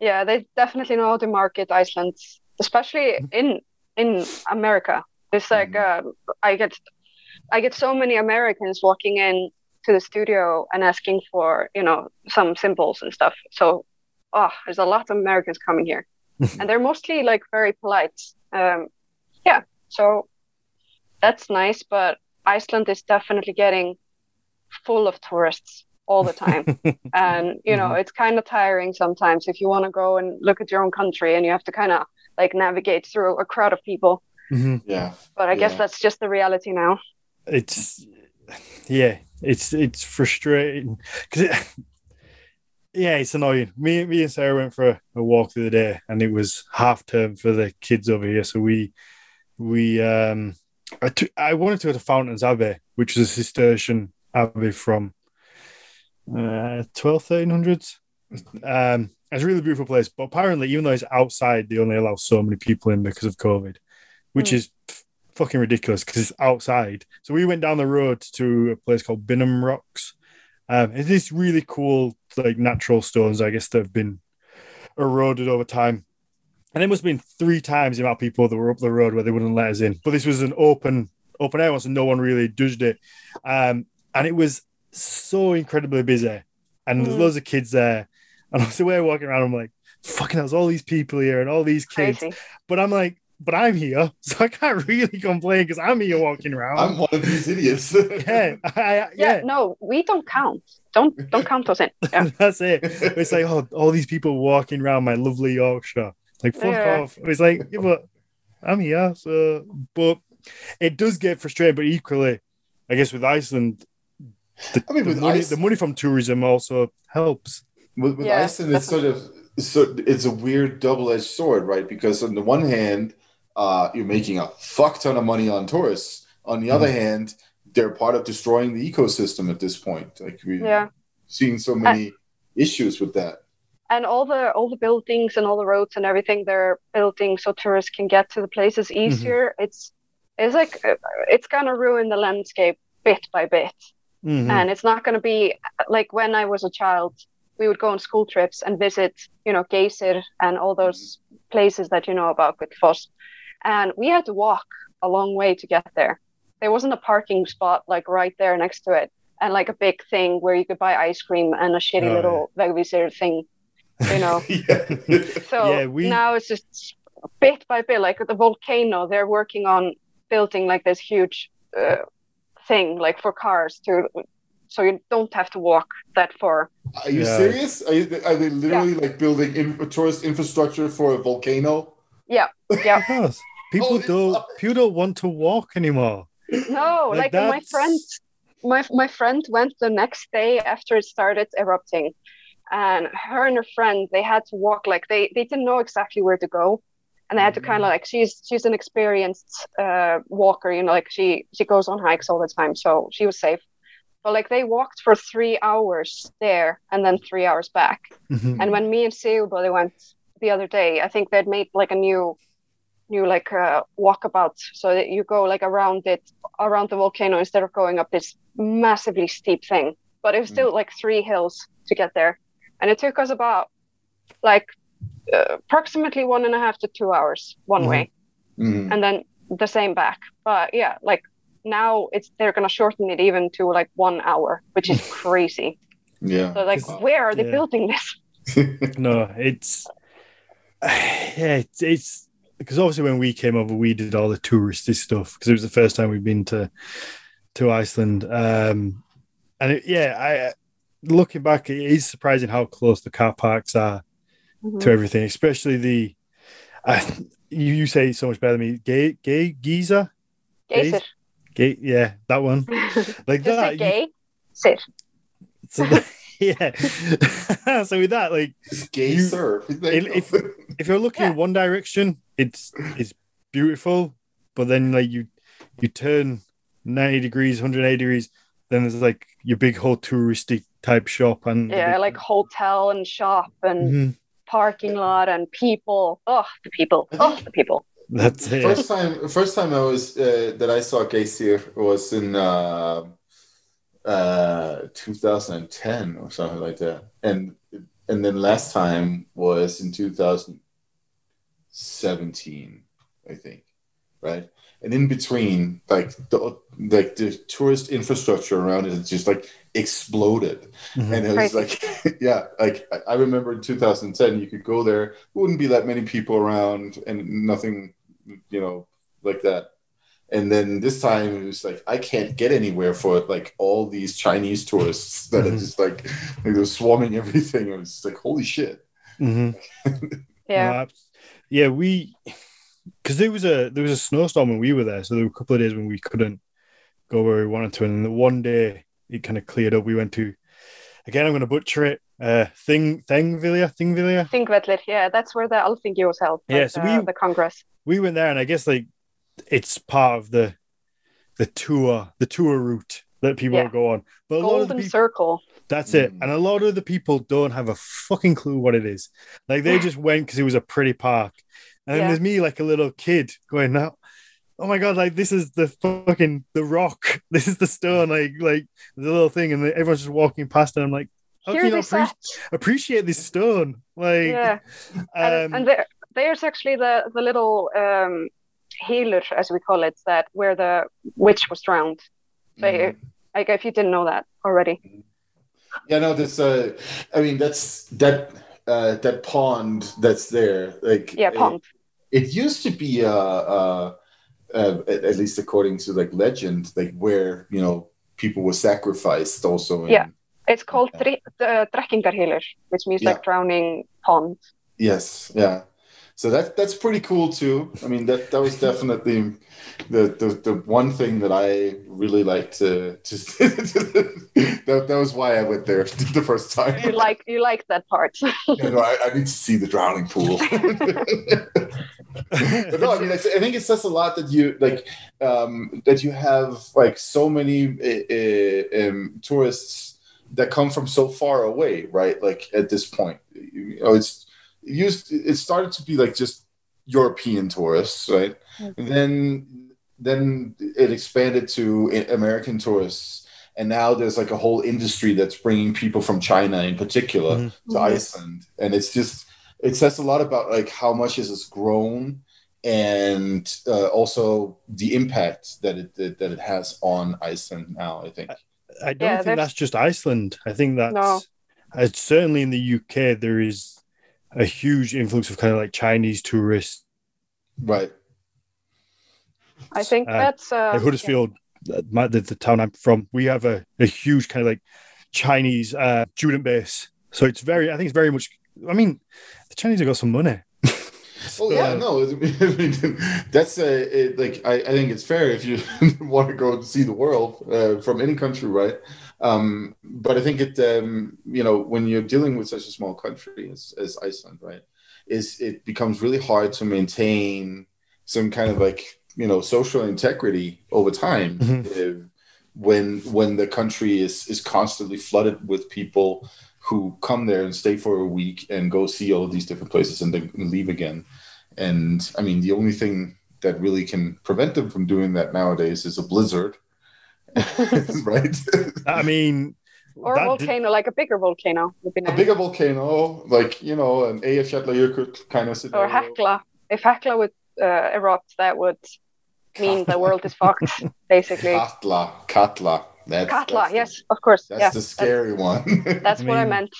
Yeah, they definitely know how to market Iceland, especially in in America. It's like uh, I get I get so many Americans walking in to the studio and asking for you know some symbols and stuff. So, oh, there's a lot of Americans coming here, and they're mostly like very polite. Um, yeah, so that's nice. But Iceland is definitely getting full of tourists all the time and you know it's kind of tiring sometimes if you want to go and look at your own country and you have to kind of like navigate through a crowd of people Mhm. yeah. but i guess that's just the reality now It's yeah, it's it's frustrating because it, yeah, it's annoying. Me, me and Sarah went for a, walk the other day, and it was half term for the kids over here. So we we um I took- I wanted to go to Fountains Abbey, which is a Cistercian abbey from uh 12 1300s. Um, it's a really beautiful place, but apparently, even though it's outside, they only allow so many people in because of COVID, which Hmm. is fucking ridiculous because it's outside. So we went down the road to a place called Binham Rocks. Um, it's this really cool, like natural stones, I guess, that have been eroded over time. And there must have been three times the amount of people that were up the road where they wouldn't let us in. But this was an open open air one, so no one really judged it. Um, and it was so incredibly busy. And there's Mm. loads of kids there. And I was away walking around, I'm like, fucking there's all these people here and all these kids. crazy But I'm like, but I'm here, so I can't really complain because I'm here walking around. I'm one of these idiots. yeah, I, I- yeah, yeah, no we don't count don't don't count us in yeah that's it. It's like, oh, all these people walking around my lovely Yorkshire. Like, fuck Yeah. off. It's like, yeah, but I'm here. So, but it does get frustrating. But equally, I guess with Iceland, the, I mean, the with money, Ice- the money from tourism also helps. with, with Yeah, Iceland, it's sort of so it's a weird double-edged sword, right? Because on the one hand, uh, you're making a fuck ton of money on tourists. On the other hand, they're part of destroying the ecosystem at this point. Like we're yeah seeing so many issues with that. and all the all the buildings and all the roads and everything they're building so tourists can get to the places easier it's it's like uh, it's gonna ruin the landscape bit by bit Mhm. and it's not gonna be like when i was a child we would go on school trips and visit you know geysir and all those places that you know about with Foss. And we had to walk a long way to get there there wasn't a parking spot like right there next to it and like a big thing where you could buy ice cream and a shitty Oh, little vegvísir thing you know yeah. so Yeah, we- now it's just bit by bit, like the volcano, they're working on building like this huge uh, thing, like for cars to, so you don't have to walk that far. Are you Yeah. serious? Are, you, are they literally like building in, tourist infrastructure for a volcano? Because people Holy don't fuck. people don't want to walk anymore. No, Like like, my friend, my my friend went the next day after it started erupting, and her and her friend they had to walk like they they didn't know exactly where to go, and they had to kind of like she's she's an experienced uh, walker, you know, like she she goes on hikes all the time, so she was safe. But like they walked for three hours there and then three hours back. Mhm. And when me and Silbo they went the other day, I think they'd made like a new, new like uh, walkabout, so that you go like around it, around the volcano instead of going up this massively steep thing. But it was still like three hills to get there, and it took us about like uh, approximately one and a half to two hours one Mhm. way, Mhm. and then the same back. But yeah, like now it's they're gonna shorten it even to like one hour, which is crazy. Yeah. So like, Just- where are they yeah. building this? No, it's yeah, it's, it's because obviously when we came over, we did all the touristy stuff because it was the first time we'd been to to Iceland. Um, and it, yeah, I looking back, it is surprising how close the car parks are Mhm. to everything, especially the. Uh, you, you say so much better than me. Gay, gay, Giza, Geyser. gay, yeah, that one. Like Just that. you- gay, sit. so that- yeah. so with that, like It's gay You- if- if you're looking Yeah. in one direction, it's it's beautiful, but then like you you turn 90 degrees, 180 degrees, then there's like your big whole touristy type shop and Yeah, like hotel and shop and Mhm. parking lot and people. Oh, the people. Oh, the people. that's it. First time, first time I was uh, that I saw Geysir was in uh, uh, 2010 or something like that, and and then last time was in 2017, I think, right? And in between, like the like the tourist infrastructure around it just like exploded, Mhm. and it was like yeah, like I- I remember in 2010, you could go there, wouldn't be that many people around, and nothing, you know, like that. And then this time it was like I can't get anywhere for like all these Chinese tourists that are Mhm. just like they're swarming everything. It was like holy shit. Mhm. Yeah. No, abs- yeah, we because there was a there was a snowstorm when we were there, so there were a couple of days when we couldn't go where we wanted to, and then the one day it kind of cleared up. We went to again. I'm going to butcher it. Uh, Thing Thingvillia, Thingvillia. Thingvellir. Yeah, that's where the Alþingi was held. Yeah, so the, we- the Congress. We went there, and I guess like it's part of the the tour the tour route that people Yeah. go on. But a lot of the Golden people, Circle. That's it. Mm. And a lot of the people don't have a fucking clue what it is. Like they just went because it was a pretty park. And then Yeah. there's me, like a little kid, going, "Now, oh my god! Like this is the fucking the rock. This is the stone. Like like the little thing." And everyone's just walking past, and I'm like, "How Here can you appre- appreciate this stone?" Like, Yeah. and, um, and there, there's actually the the little um healer as we call it that where the witch was drowned so Mhm. like if you didn't know that already Yeah, no, that's uh I mean that's that uh that pond that's there. Like yeah it- pond It, used to be uh uh, uh at, least according to like legend, like where, you know, people were sacrificed also in, Yeah. it's called uh, which means Yeah. like drowning pond Yes, yeah. So that that's pretty cool too. I mean that that was definitely the the, the one thing that I really liked to to that, that was why I went there the first time. you like you like that part Yeah, no, I, I need to see the drowning pool. but no, I mean, I think it says a lot that you like um, that you have like so many uh, um, tourists that come from so far away, right? Like at this point, you know, it's it used. It started to be like just European tourists, right? And then then it expanded to American tourists. And now there's like a whole industry that's bringing people from China in particular Mhm. to. Iceland, and it's just it says a lot about like how much it has grown and uh, also the impact that it that, that it has on Iceland now. I think. I don't Yeah, think there's- that's just Iceland. I think that's No. it's certainly in the UK. There is a huge influx of kind of like Chinese tourists. Right. I think Uh, that's uh like Huddersfield, uh, my, the, the town I'm from, we have a, a huge kind of like Chinese uh, student base. So it's very, I think it's very much. I mean, the Chinese have got some money. Oh yeah, no, I mean, that's uh, it, like I, I think it's fair if you want to go see the world uh, from any country, right? Um, but I think it, um, you know, when you're dealing with such a small country as, as Iceland, right, is it becomes really hard to maintain some kind of like you know social integrity over time Mhm. uh, when when the country is is constantly flooded with people who come there and stay for a week and go see all of these different places and then leave again. And I mean, the only thing that really can prevent them from doing that nowadays is a blizzard, right? I mean, or that did- volcano like a bigger volcano would be a bigger volcano, like you know, an Eyjafjallajökull kind of or scenario. Hekla if Hekla would uh, erupt that would mean the world is fucked basically Katla, Katla. That's, Katla that's the- yes of course That's yeah the scary one. that's I what I meant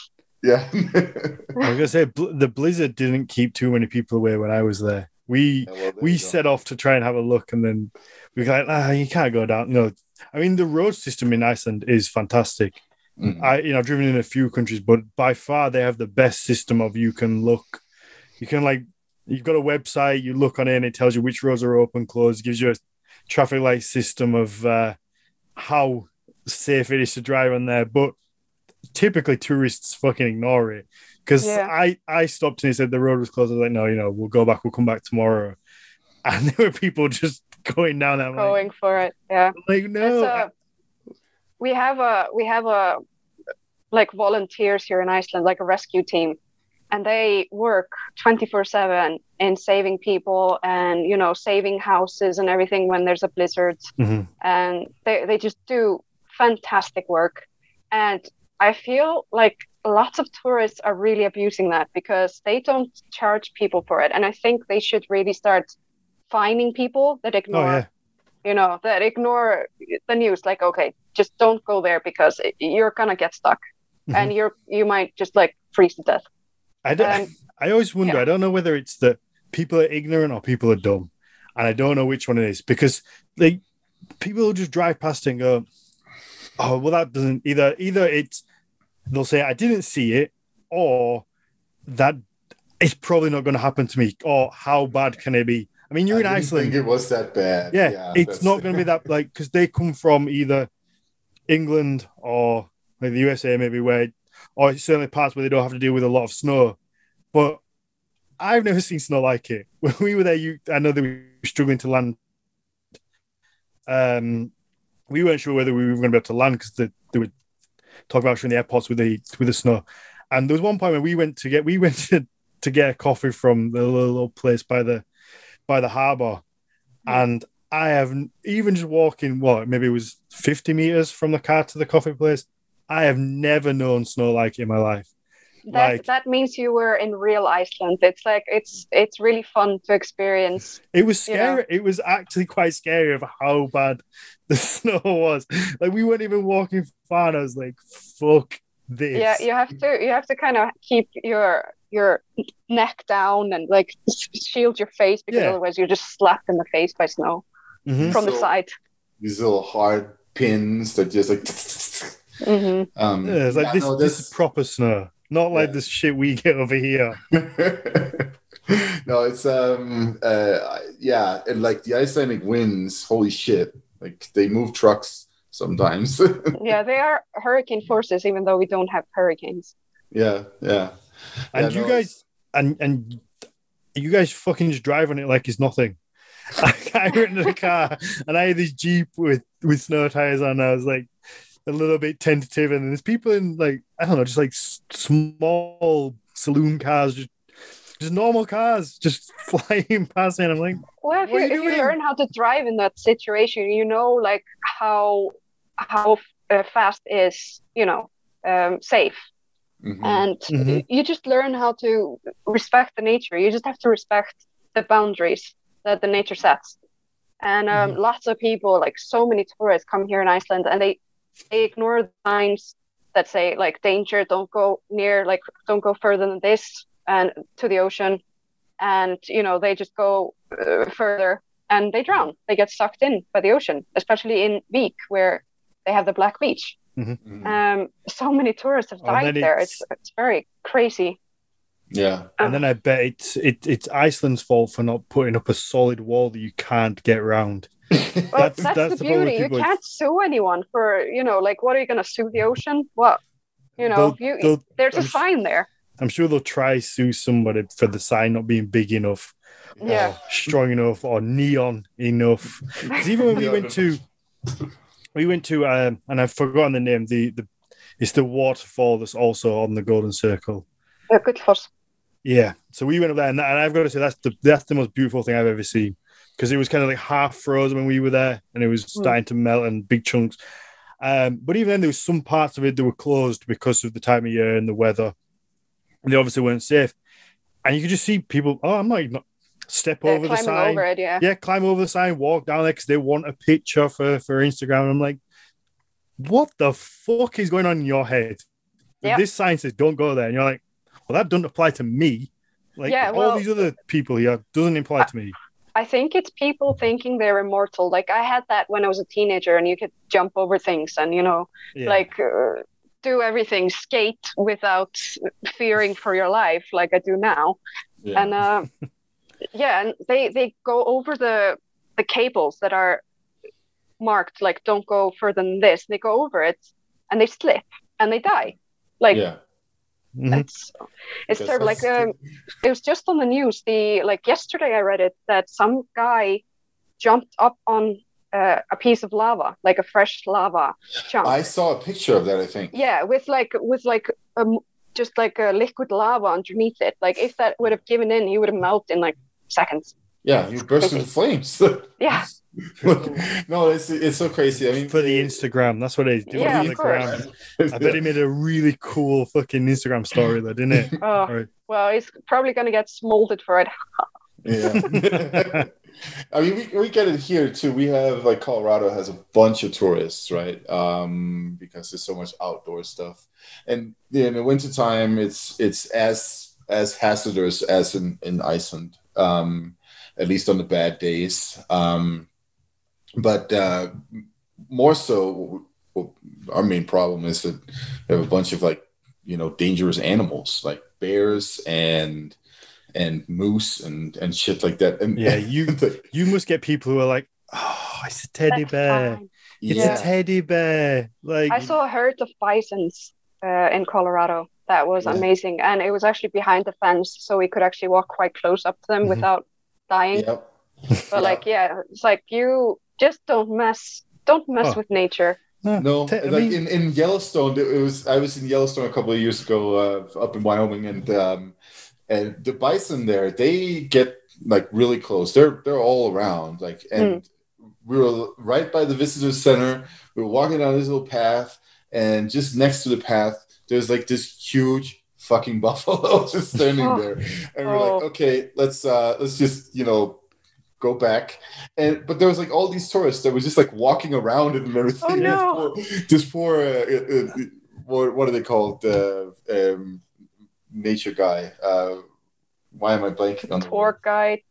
yeah. I was gonna say bl- the blizzard didn't keep too many people away when I was there. We Yeah, well, we you go. set off to try and have a look, and then we were like, ah, you can't go down. No, I mean the road system in Iceland is fantastic. Mhm. I you know I've driven in a few countries, but by far they have the best system of you can look, you can like you've got a website, you look on it, and it tells you which roads are open, closed, gives you a traffic light system of uh, how safe it is to drive on there. But typically tourists fucking ignore it because Yeah. I I stopped and he said the road was closed. I was like, no, you know, we'll go back, we'll come back tomorrow. And there were people just going down that. I'm like, going for it yeah like, no, uh, we have a we have a like volunteers here in Iceland, like a rescue team, and they work 24 7 in saving people and you know saving houses and everything when there's a blizzard Mhm. and they, they just do fantastic work and i feel like lots of tourists are really abusing that because they don't charge people for it and i think they should really start finding people that Oh ignore yeah. you know that ignore the news like okay just don't go there because you're gonna get stuck Mhm. and you're you might just like freeze to death I don't, Um, I always wonder. yeah. I don't know whether it's that people are ignorant or people are dumb, and I don't know which one it is because they people will just drive past and go, "Oh, well, that doesn't either." Either it's they'll say, "I didn't see it," or that it's probably not going to happen to me, or how bad can it be? I mean, you're I in didn't Iceland. think it was that bad. yeah, it's not going to be that like because they come from either England or like the USA, maybe where, or certainly parts where they don't have to deal with a lot of snow. But I've never seen snow like it. When we were there, you I know they were struggling to land. Um, we weren't sure whether we were going to be able to land because they, they were talking about showing the airports with the with the snow. And there was one point when we went to get we went to, to get a coffee from the little place by the by the harbour, and I have even just walking what maybe it was 50 meters from the car to the coffee place. I have never known snow like in my life. that Like- that means you were in real Iceland. It's like it's it's really fun to experience. It was You scary. It was actually quite scary of how bad the snow was. Like we weren't even walking far, and I was like, "Fuck this." Yeah, you have to you have to kind of keep your your neck down and like shield your face because Yeah. otherwise you're just slapped in the face by snow Mhm. from the side. These little hard pins that just like. hmm um, Yeah, it's like yeah, this. no, This is proper snow, not like Yeah. this shit we get over here. no, it's um uh yeah, and like the Icelandic winds, holy shit. Like they move trucks sometimes. Yeah, they are hurricane forces, even though we don't have hurricanes. yeah, yeah. And Yeah, you no, guys, and and you guys fucking just drive on it like it's nothing. I rented a car and I had this Jeep with with snow tires on. I was like a little bit tentative, and there's people in like I don't know, just like s- small saloon cars, just just normal cars, just flying past me. And I'm like, Well, if What you, are you if you learn how to drive in that situation, you know, like how how uh, fast is you know um, safe, Mhm. and Mhm. you just learn how to respect the nature. You just have to respect the boundaries that the nature sets. And um, Mm-hmm. lots of people, like so many tourists, come here in Iceland, and they they ignore the signs that say like danger, don't go near, like don't go further than this, and to the ocean, and you know they just go uh, further and they drown. They get sucked in by the ocean, especially in Vik where they have the Black Beach. Mhm. Um, so many tourists have Oh, died then there. it's- It's it's very crazy. yeah. and then I bet it's it, it's Iceland's fault for not putting up a solid wall that you can't get around. Well, That's- that's, that's the beauty. You can't sue anyone for you know, like what are you going to sue the ocean? What you know, They'll- you, they'll- there's a sign there. I'm sure they'll try sue somebody for the sign not being big enough, Yeah. or strong enough, or neon enough. 'Cause even when we went to, we went to, um, and I've forgotten the name. The the it's the waterfall that's also on the Golden Circle. Yeah, good for Yeah, so we went up there, and, and I've got to say that's the that's the most beautiful thing I've ever seen because it was kind of like half frozen when we were there, and it was starting to melt in big chunks. Um, but even then, there was some parts of it that were closed because of the time of year and the weather. And they obviously weren't safe, and you could just see people. Oh, I'm not even step yeah, over the sign. over it. Yeah. Yeah, climb over the sign, walk down there because they want a picture for for Instagram. I'm like, what the fuck is going on in your head? Yeah. This sign says don't go there, and you're like, well, that doesn't apply to me. Like Yeah, all well- these other people here doesn't apply to me. I think it's people thinking they're immortal. Like I had that when I was a teenager, and you could jump over things and you know, Yeah. like uh, do everything, skate without fearing for your life, like I do now. Yeah. and uh, yeah and they they go over the the cables that are marked like don't go further than this And they go over it and they slip and they die like yeah. Mhm. it's it's Because terrible like um, it was just on the news the like yesterday i read it that some guy jumped up on uh, a piece of lava, like a fresh lava chunk. I saw a picture of that. I think. Yeah, with like with like um, just like a liquid lava underneath it. Like if that would have given in, he would have melted in like seconds. Yeah, you burst into flames. Yeah. no, it's it's so crazy. I mean, for the Instagram. That's what it is. Do it Yeah, for the course. gram. I bet he made a really cool fucking Instagram story though, didn't it? Oh Right. well, he's probably gonna get smolded for it. Yeah. I mean, we, we get it here too. We have like Colorado has a bunch of tourists, right? Um, because there's so much outdoor stuff, and yeah, in the wintertime, it's it's as as hazardous as in in Iceland, um, at least on the bad days. Um, but uh, more so, our main problem is that we have a bunch of like you know dangerous animals like bears and and moose and and shit like that. And Yeah, you- You must get people who are like, "Oh, it's a teddy That's bear. fine. It's yeah. a teddy bear." Like, I saw a herd of bisons uh, in Colorado. That was Yeah. amazing, and it was actually behind the fence, so we could actually walk quite close up to them Mhm. without dying. Yep. But like, yeah, it's like you just don't mess, don't mess Oh. with nature. No, Te- I like mean- in, in Yellowstone, it was I was in Yellowstone a couple of years ago, uh, up in Wyoming, and um, and the bison there, they get like really close. They're they're all around, like, and we were right by the visitor center. We were walking down this little path, and just next to the path, there's like this huge fucking buffalo just standing Oh. there, and we're like, Oh. okay, let's uh let's just you know go back and but there was like all these tourists that was just like walking around and everything. Oh, no. This poor uh, uh, uh, what, what are they called? Uh, um, nature guy. Uh, why am I blanking on Tour guide,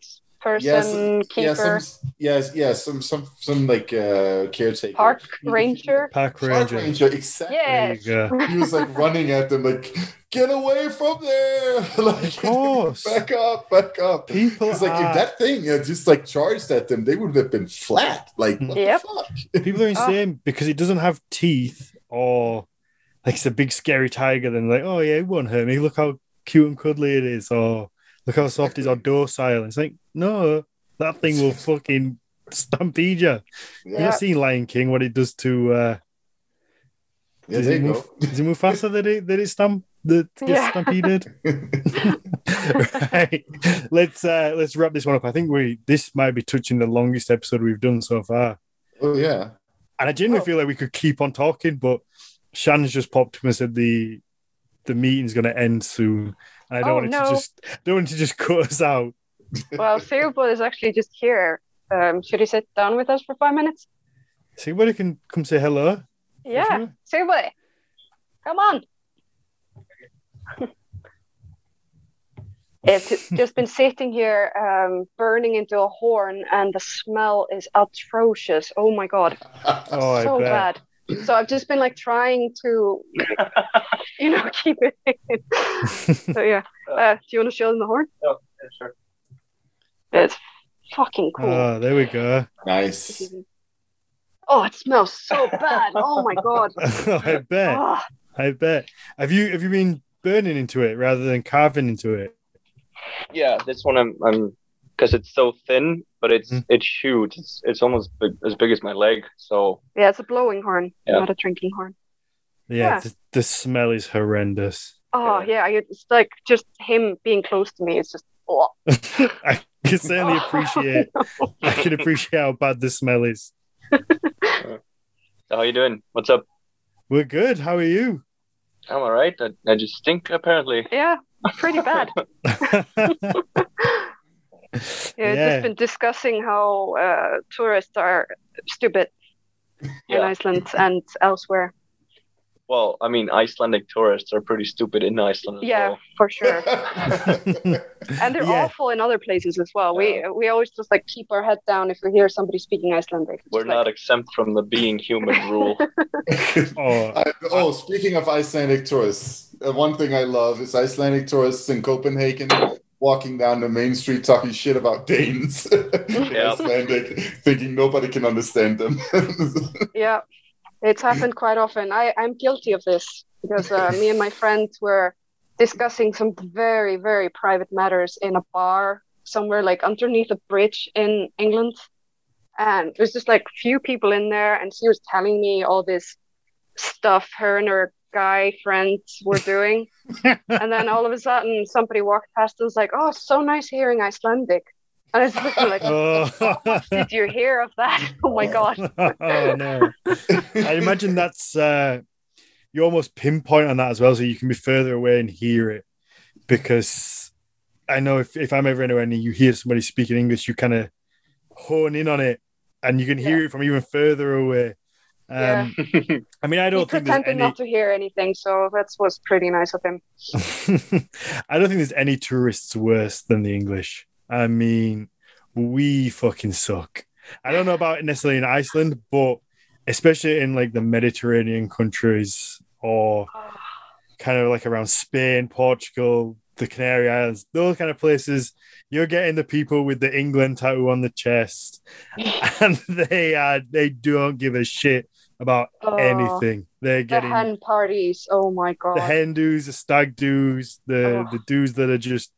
person, keeper, Yeah, some, yes, yes, some, some, some like uh, caretaker, park ranger. park Park ranger. ranger, exactly. There Yes. He was like running at them, like, get away from there! like, Of course. back up, back up. People It's like are, if that thing had just like charged at them, they would have been flat. Like what Yep. the fuck? people are Oh. insane because it doesn't have teeth or like it's a big scary tiger. Then like, oh yeah, it won't hurt me. Look how cute and cuddly it is, or look how soft it is or docile. It's like, no, that thing will fucking stampede you. You've seen Lion King what it does to uh Yeah, Does there it move? Does it move faster than it that it stamp that gets Yeah. stampeded? right. Let's uh let's wrap this one up. I think we this might be touching the longest episode we've done so far. oh yeah. And I genuinely Oh. feel like we could keep on talking, but Shan's just popped up and said the the meeting's gonna end soon. And I don't Oh, want it no. to just don't want it to just cut us out. Well, Silbot is actually just here. Um, should he sit down with us for five minutes? See whether can come say hello. Yeah, Silbot, come on. It's just been sitting here, um, burning into a horn, and the smell is atrocious. Oh my god, Oh, I so bet. bad. So I've just been like trying to, you know, keep it. in. so yeah, uh, do you want to show them the horn? Oh, yeah, sure. It's fucking cool. Oh, there we go. Nice. oh, it smells so bad. Oh my god. I bet. Oh, I bet. Have you have you been burning into it rather than carving into it? Yeah, this one I'm I'm because it's so thin, but it's Mhm. it's huge. It's it's almost big, as big as my leg. So yeah, it's a blowing horn, Yeah. not a drinking horn. Yeah, Yeah. The, the smell is horrendous. Oh Yeah. yeah, it's like just him being close to me. It's just. I can certainly appreciate. I can appreciate how bad the smell is. how are you doing? What's up? We're good. How are you? I'm all right. I, I just stink apparently. Yeah, pretty bad. Yeah, Yeah. just been discussing how uh, tourists are stupid in Iceland and elsewhere. Well, I mean, Icelandic tourists are pretty stupid in Iceland. As Yeah, well. for sure. And they're Yeah. awful in other places as well. We we always just like keep our head down if we hear somebody speaking Icelandic. We're like, not exempt from the being human rule. Oh, I, oh, speaking of Icelandic tourists, uh, one thing I love is Icelandic tourists in Copenhagen walking down the main street talking shit about Danes. Yeah. Icelandic, thinking nobody can understand them. Yeah, it's happened quite often. I, I'm guilty of this because uh, me and my friend were discussing some very, very private matters in a bar somewhere like underneath a bridge in England. and there's just like few people in there, and she was telling me all this stuff her and her guy friends were doing, and then all of a sudden somebody walked past and was like, "Oh, so nice hearing Icelandic," and I was looking like, oh. "Did you hear of that? Oh my god!" oh no! I imagine that's uh, you almost pinpoint on that as well, so you can be further away and hear it. Because I know if, if I'm ever anywhere and you hear somebody speaking English, you kind of hone in on it, and you can hear it from even further away. Um, I mean, I don't think there's pretended any. not to hear anything, so that was pretty nice of him. I don't think there's any tourists worse than the English. I mean, we fucking suck. I don't know about necessarily in Iceland, but especially in like the Mediterranean countries or kind of like around Spain, Portugal, the Canary Islands, those kind of places, you're getting the people with the England tattoo on the chest, and they are they don't give a shit about Oh, anything. They're The getting hen parties. Oh my god. the hen doos, the stag doos, the Oh. the dudes that are just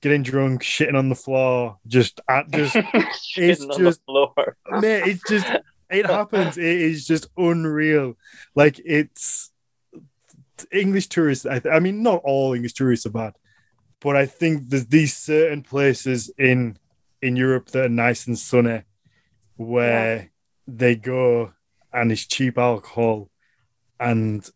getting drunk, shitting on the floor, just at just Shitting on just- the floor. man, it's just it happens. It is just unreal. Like it's English tourists. I, th- I mean, not all English tourists are bad, but I think there's these certain places in in Europe that are nice and sunny, where they go and it's cheap alcohol, and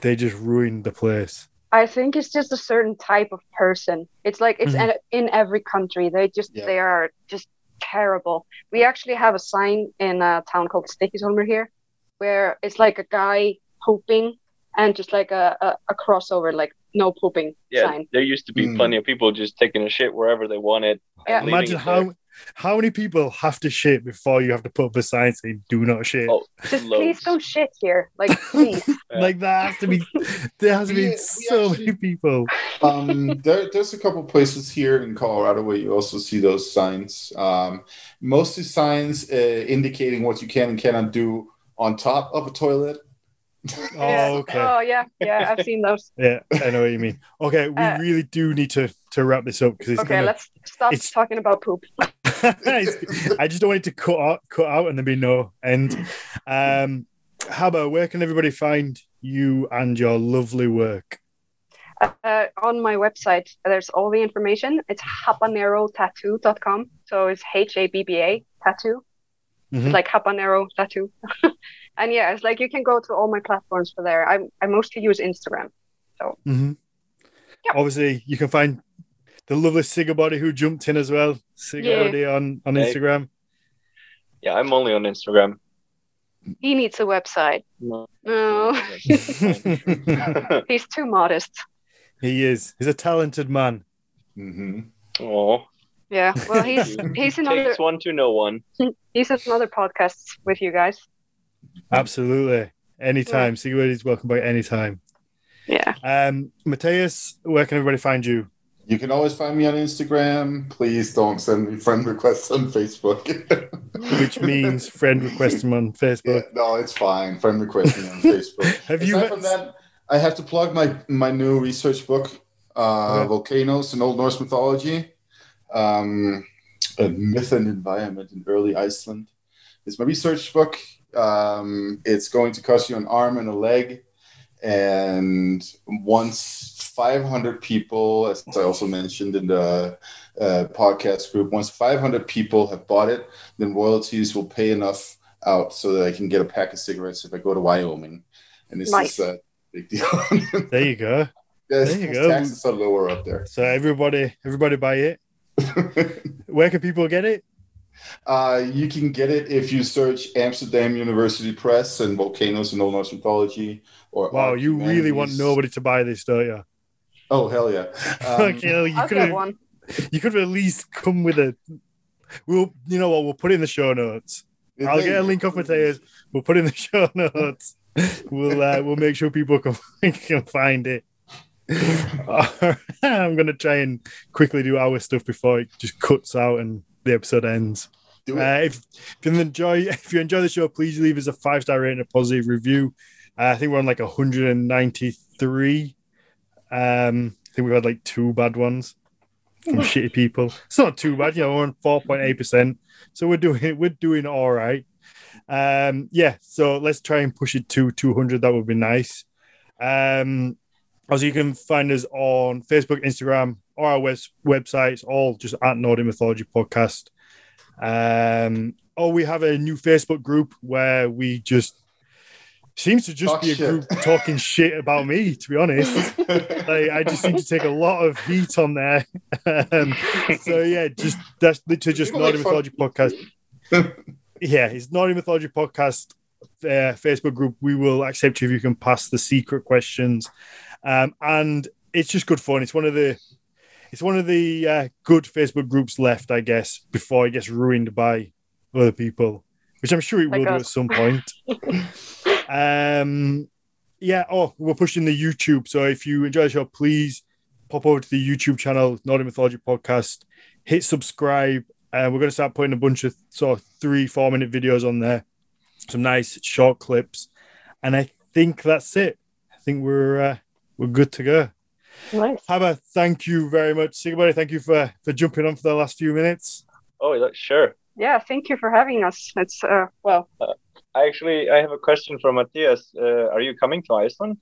they just ruin the place. I think it's just a certain type of person. It's like it's Mhm. in, in every country. They just Yeah. they are just terrible. We actually have a sign in a town called Stykkishólmur here, where it's like a guy pooping and just like a, a, a crossover, like no pooping Yeah, sign. there used to be Hmm. plenty of people just taking a shit wherever they wanted. Yeah. Imagine how there. How many people have to shit before you have to put up a sign saying "Do not shit." Oh, Just loads. please don't shit here. Like please. Yeah. Like that has to be. There has to be we so actually- many people. um, there, there's a couple places here in Colorado where you also see those signs. Um, mostly signs uh, indicating what you can and cannot do on top of a toilet. Oh, okay. Oh yeah, yeah, I've seen those. Yeah, I know what you mean. Okay, we Uh, really do need to to wrap this up because it's Okay, gonna. let's stop it's- talking about poop. I just don't want it to cut out, cut out, and there be no end. Um, how about where can everybody find you and your lovely work? uh, on my website, there's all the information. It's habbanerotattoo.com. So it's H A B B A tattoo, Mhm. like habanero tattoo. and yeah, it's like you can go to all my platforms for there. I I mostly use Instagram. hmm Yep. Obviously, you can find the lovely Sigabody who jumped in as well. Sigabody on on Hey. Instagram. Yeah, I'm only on Instagram. He needs a website. No. No, he's too modest. he is. He's a talented man. hmm Oh, Yeah. Well, he's he's in other takes one to know one. he's in other podcasts with you guys. Absolutely. Anytime. Sigabody's welcome by anytime. Yeah. Um, Mathias, where can everybody find you? You can always find me on Instagram. Please don't send me friend requests on Facebook. Which means friend request him on Yeah, Facebook. no, it's fine. Friend request me on Facebook. Have you Aside from that, I have to plug my my new research book, uh, Okay. Volcanoes in Old Norse Mythology, um, a myth and environment in early Iceland. It's my research book. Um, it's going to cost you an arm and a leg, and once 500 people, as I also mentioned in the uh, podcast group, once 500 people have bought it, then royalties will pay enough out so that I can get a pack of cigarettes if I go to Wyoming. And this Nice. is a big deal. There you go. yes, There you go. taxes are lower up there. So everybody, everybody buy it. Where can people get it? uh, you can get it if you search Amsterdam University Press and Volcanoes in Old Norse Mythology. Or Wow, Art you really want nobody to buy this, don't you? Oh hell yeah! Um, okay, well, you could have you could at least come with a. We'll, you know what? We'll put in the show notes. I'll get a link off Mathias. We'll put in the show notes. We'll uh, we'll make sure people can can find it. I'm gonna try and quickly do our stuff before it just cuts out and the episode ends. Uh, if, if you enjoy if you enjoy the show, please leave us a five star rating, and a positive review. Uh, I think we're on like 193. Um, I think we've had like two bad ones. from shitty people. It's not too bad, you know. We're on four point eight percent, so we're doing we're doing all right. Um, yeah, so let's try and push it to two hundred. That would be nice. Um, also, you can find us on Facebook, Instagram, or our web- websites, all just at Nordic Mythology Podcast. Um, oh, we have a new Facebook group where we just seems to just Talk be a shit. group talking shit about me. To be honest, like, I just seem to take a lot of heat on there. um, so yeah, just that's literally just Nordic like fun- Mythology Podcast. yeah, it's Nordic Mythology Podcast uh, Facebook group. We will accept you if you can pass the secret questions, um, and it's just good fun. It's one of the it's one of the uh, good Facebook groups left, I guess, before it gets ruined by other people, which I'm sure it will do at some point. Um, yeah. Oh, we're pushing the YouTube. So if you enjoy the show, please pop over to the YouTube channel, Nordic Mythology Podcast. Hit subscribe. Uh, we're going to start putting a bunch of sort of three, four minute videos on there. Some nice short clips, and I think that's it. I think we're uh, we're good to go. Nice. Habba, thank you very much. Sigabody, thank you for for jumping on for the last few minutes. Oh, yeah, sure. Yeah, thank you for having us. It's uh well, I actually I have a question for Mathias. Uh, are you coming to Iceland?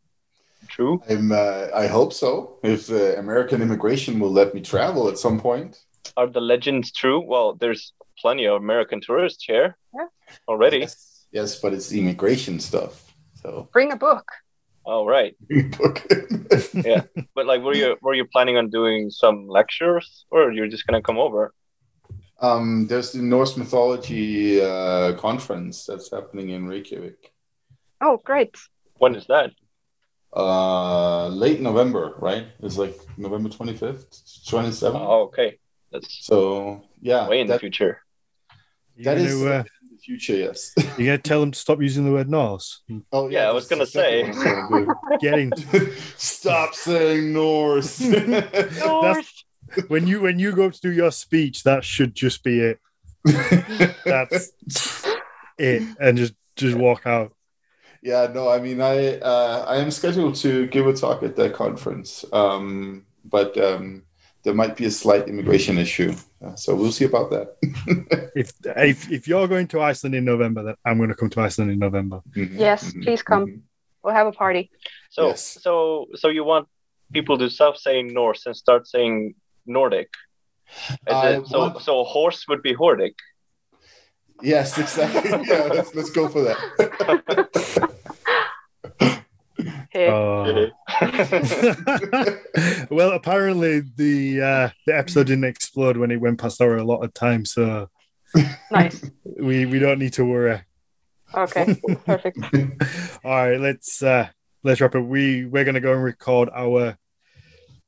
True. I'm, uh, I hope so. If uh, American immigration will let me travel at some point. Are the legends true? Well, there's plenty of American tourists here Yeah. already. Yes, yes, but it's immigration stuff. So bring a book. Oh, right. Yeah, but like, were you were you planning on doing some lectures, or you're just gonna come over? Um, there's the Norse mythology uh, conference that's happening in Reykjavik. Oh, great. When is that? Uh, late November, right? It's like November 25th, 27th. Oh, okay. That's So yeah, way in the future. You're gonna, uh, in the future. Yes. you're gonna tell them to stop using the word Norse. oh Yeah, I was gonna say. what I'm gonna Getting. Stop saying Norse. Norse. when you when you go to do your speech, that should just be it. That's it, and just just walk out. Yeah, no, I mean, I uh, I am scheduled to give a talk at that conference, um, but um, there might be a slight immigration issue, uh, so we'll see about that. If if if you're going to Iceland in November, then I'm going to come to Iceland in November. Mhm, Yes, please come. mhm. We'll have a party. So Yes. so so you want people to stop saying Norse and start saying Nordic? Is it, so want- so horse would be Hordic. Yes, exactly. yeah, let's let's go for that. Here. Oh. well, apparently the uh, the episode didn't explode when it went past our allotted time, so nice. we we don't need to worry. Okay. Perfect. All right, let's uh let's wrap it. We we're gonna go and record our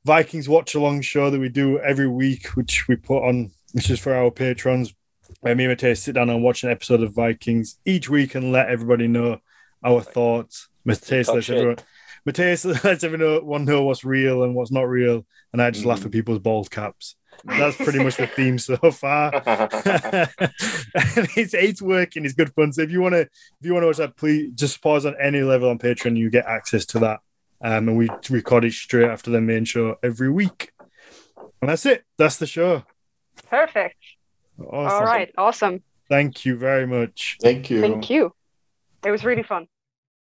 Vikings watch along show that we do every week, which we put on, which is for our patrons. Where me and Mathias sit down and watch an episode of Vikings each week and let everybody know our thoughts. Mathias Talk lets everyone Mathias lets everyone know what's real and what's not real, and I just laugh mm. at people's bald caps. That's pretty much the theme so far. it's it's working. It's good fun. So if you want to if you want to watch that, please just pause on any level on Patreon. You get access to that, um, and we record it straight after the main show every week. And that's it. That's the show. Perfect. Awesome. All right. Awesome. Thank you very much. Thank you. Thank you. It was really fun.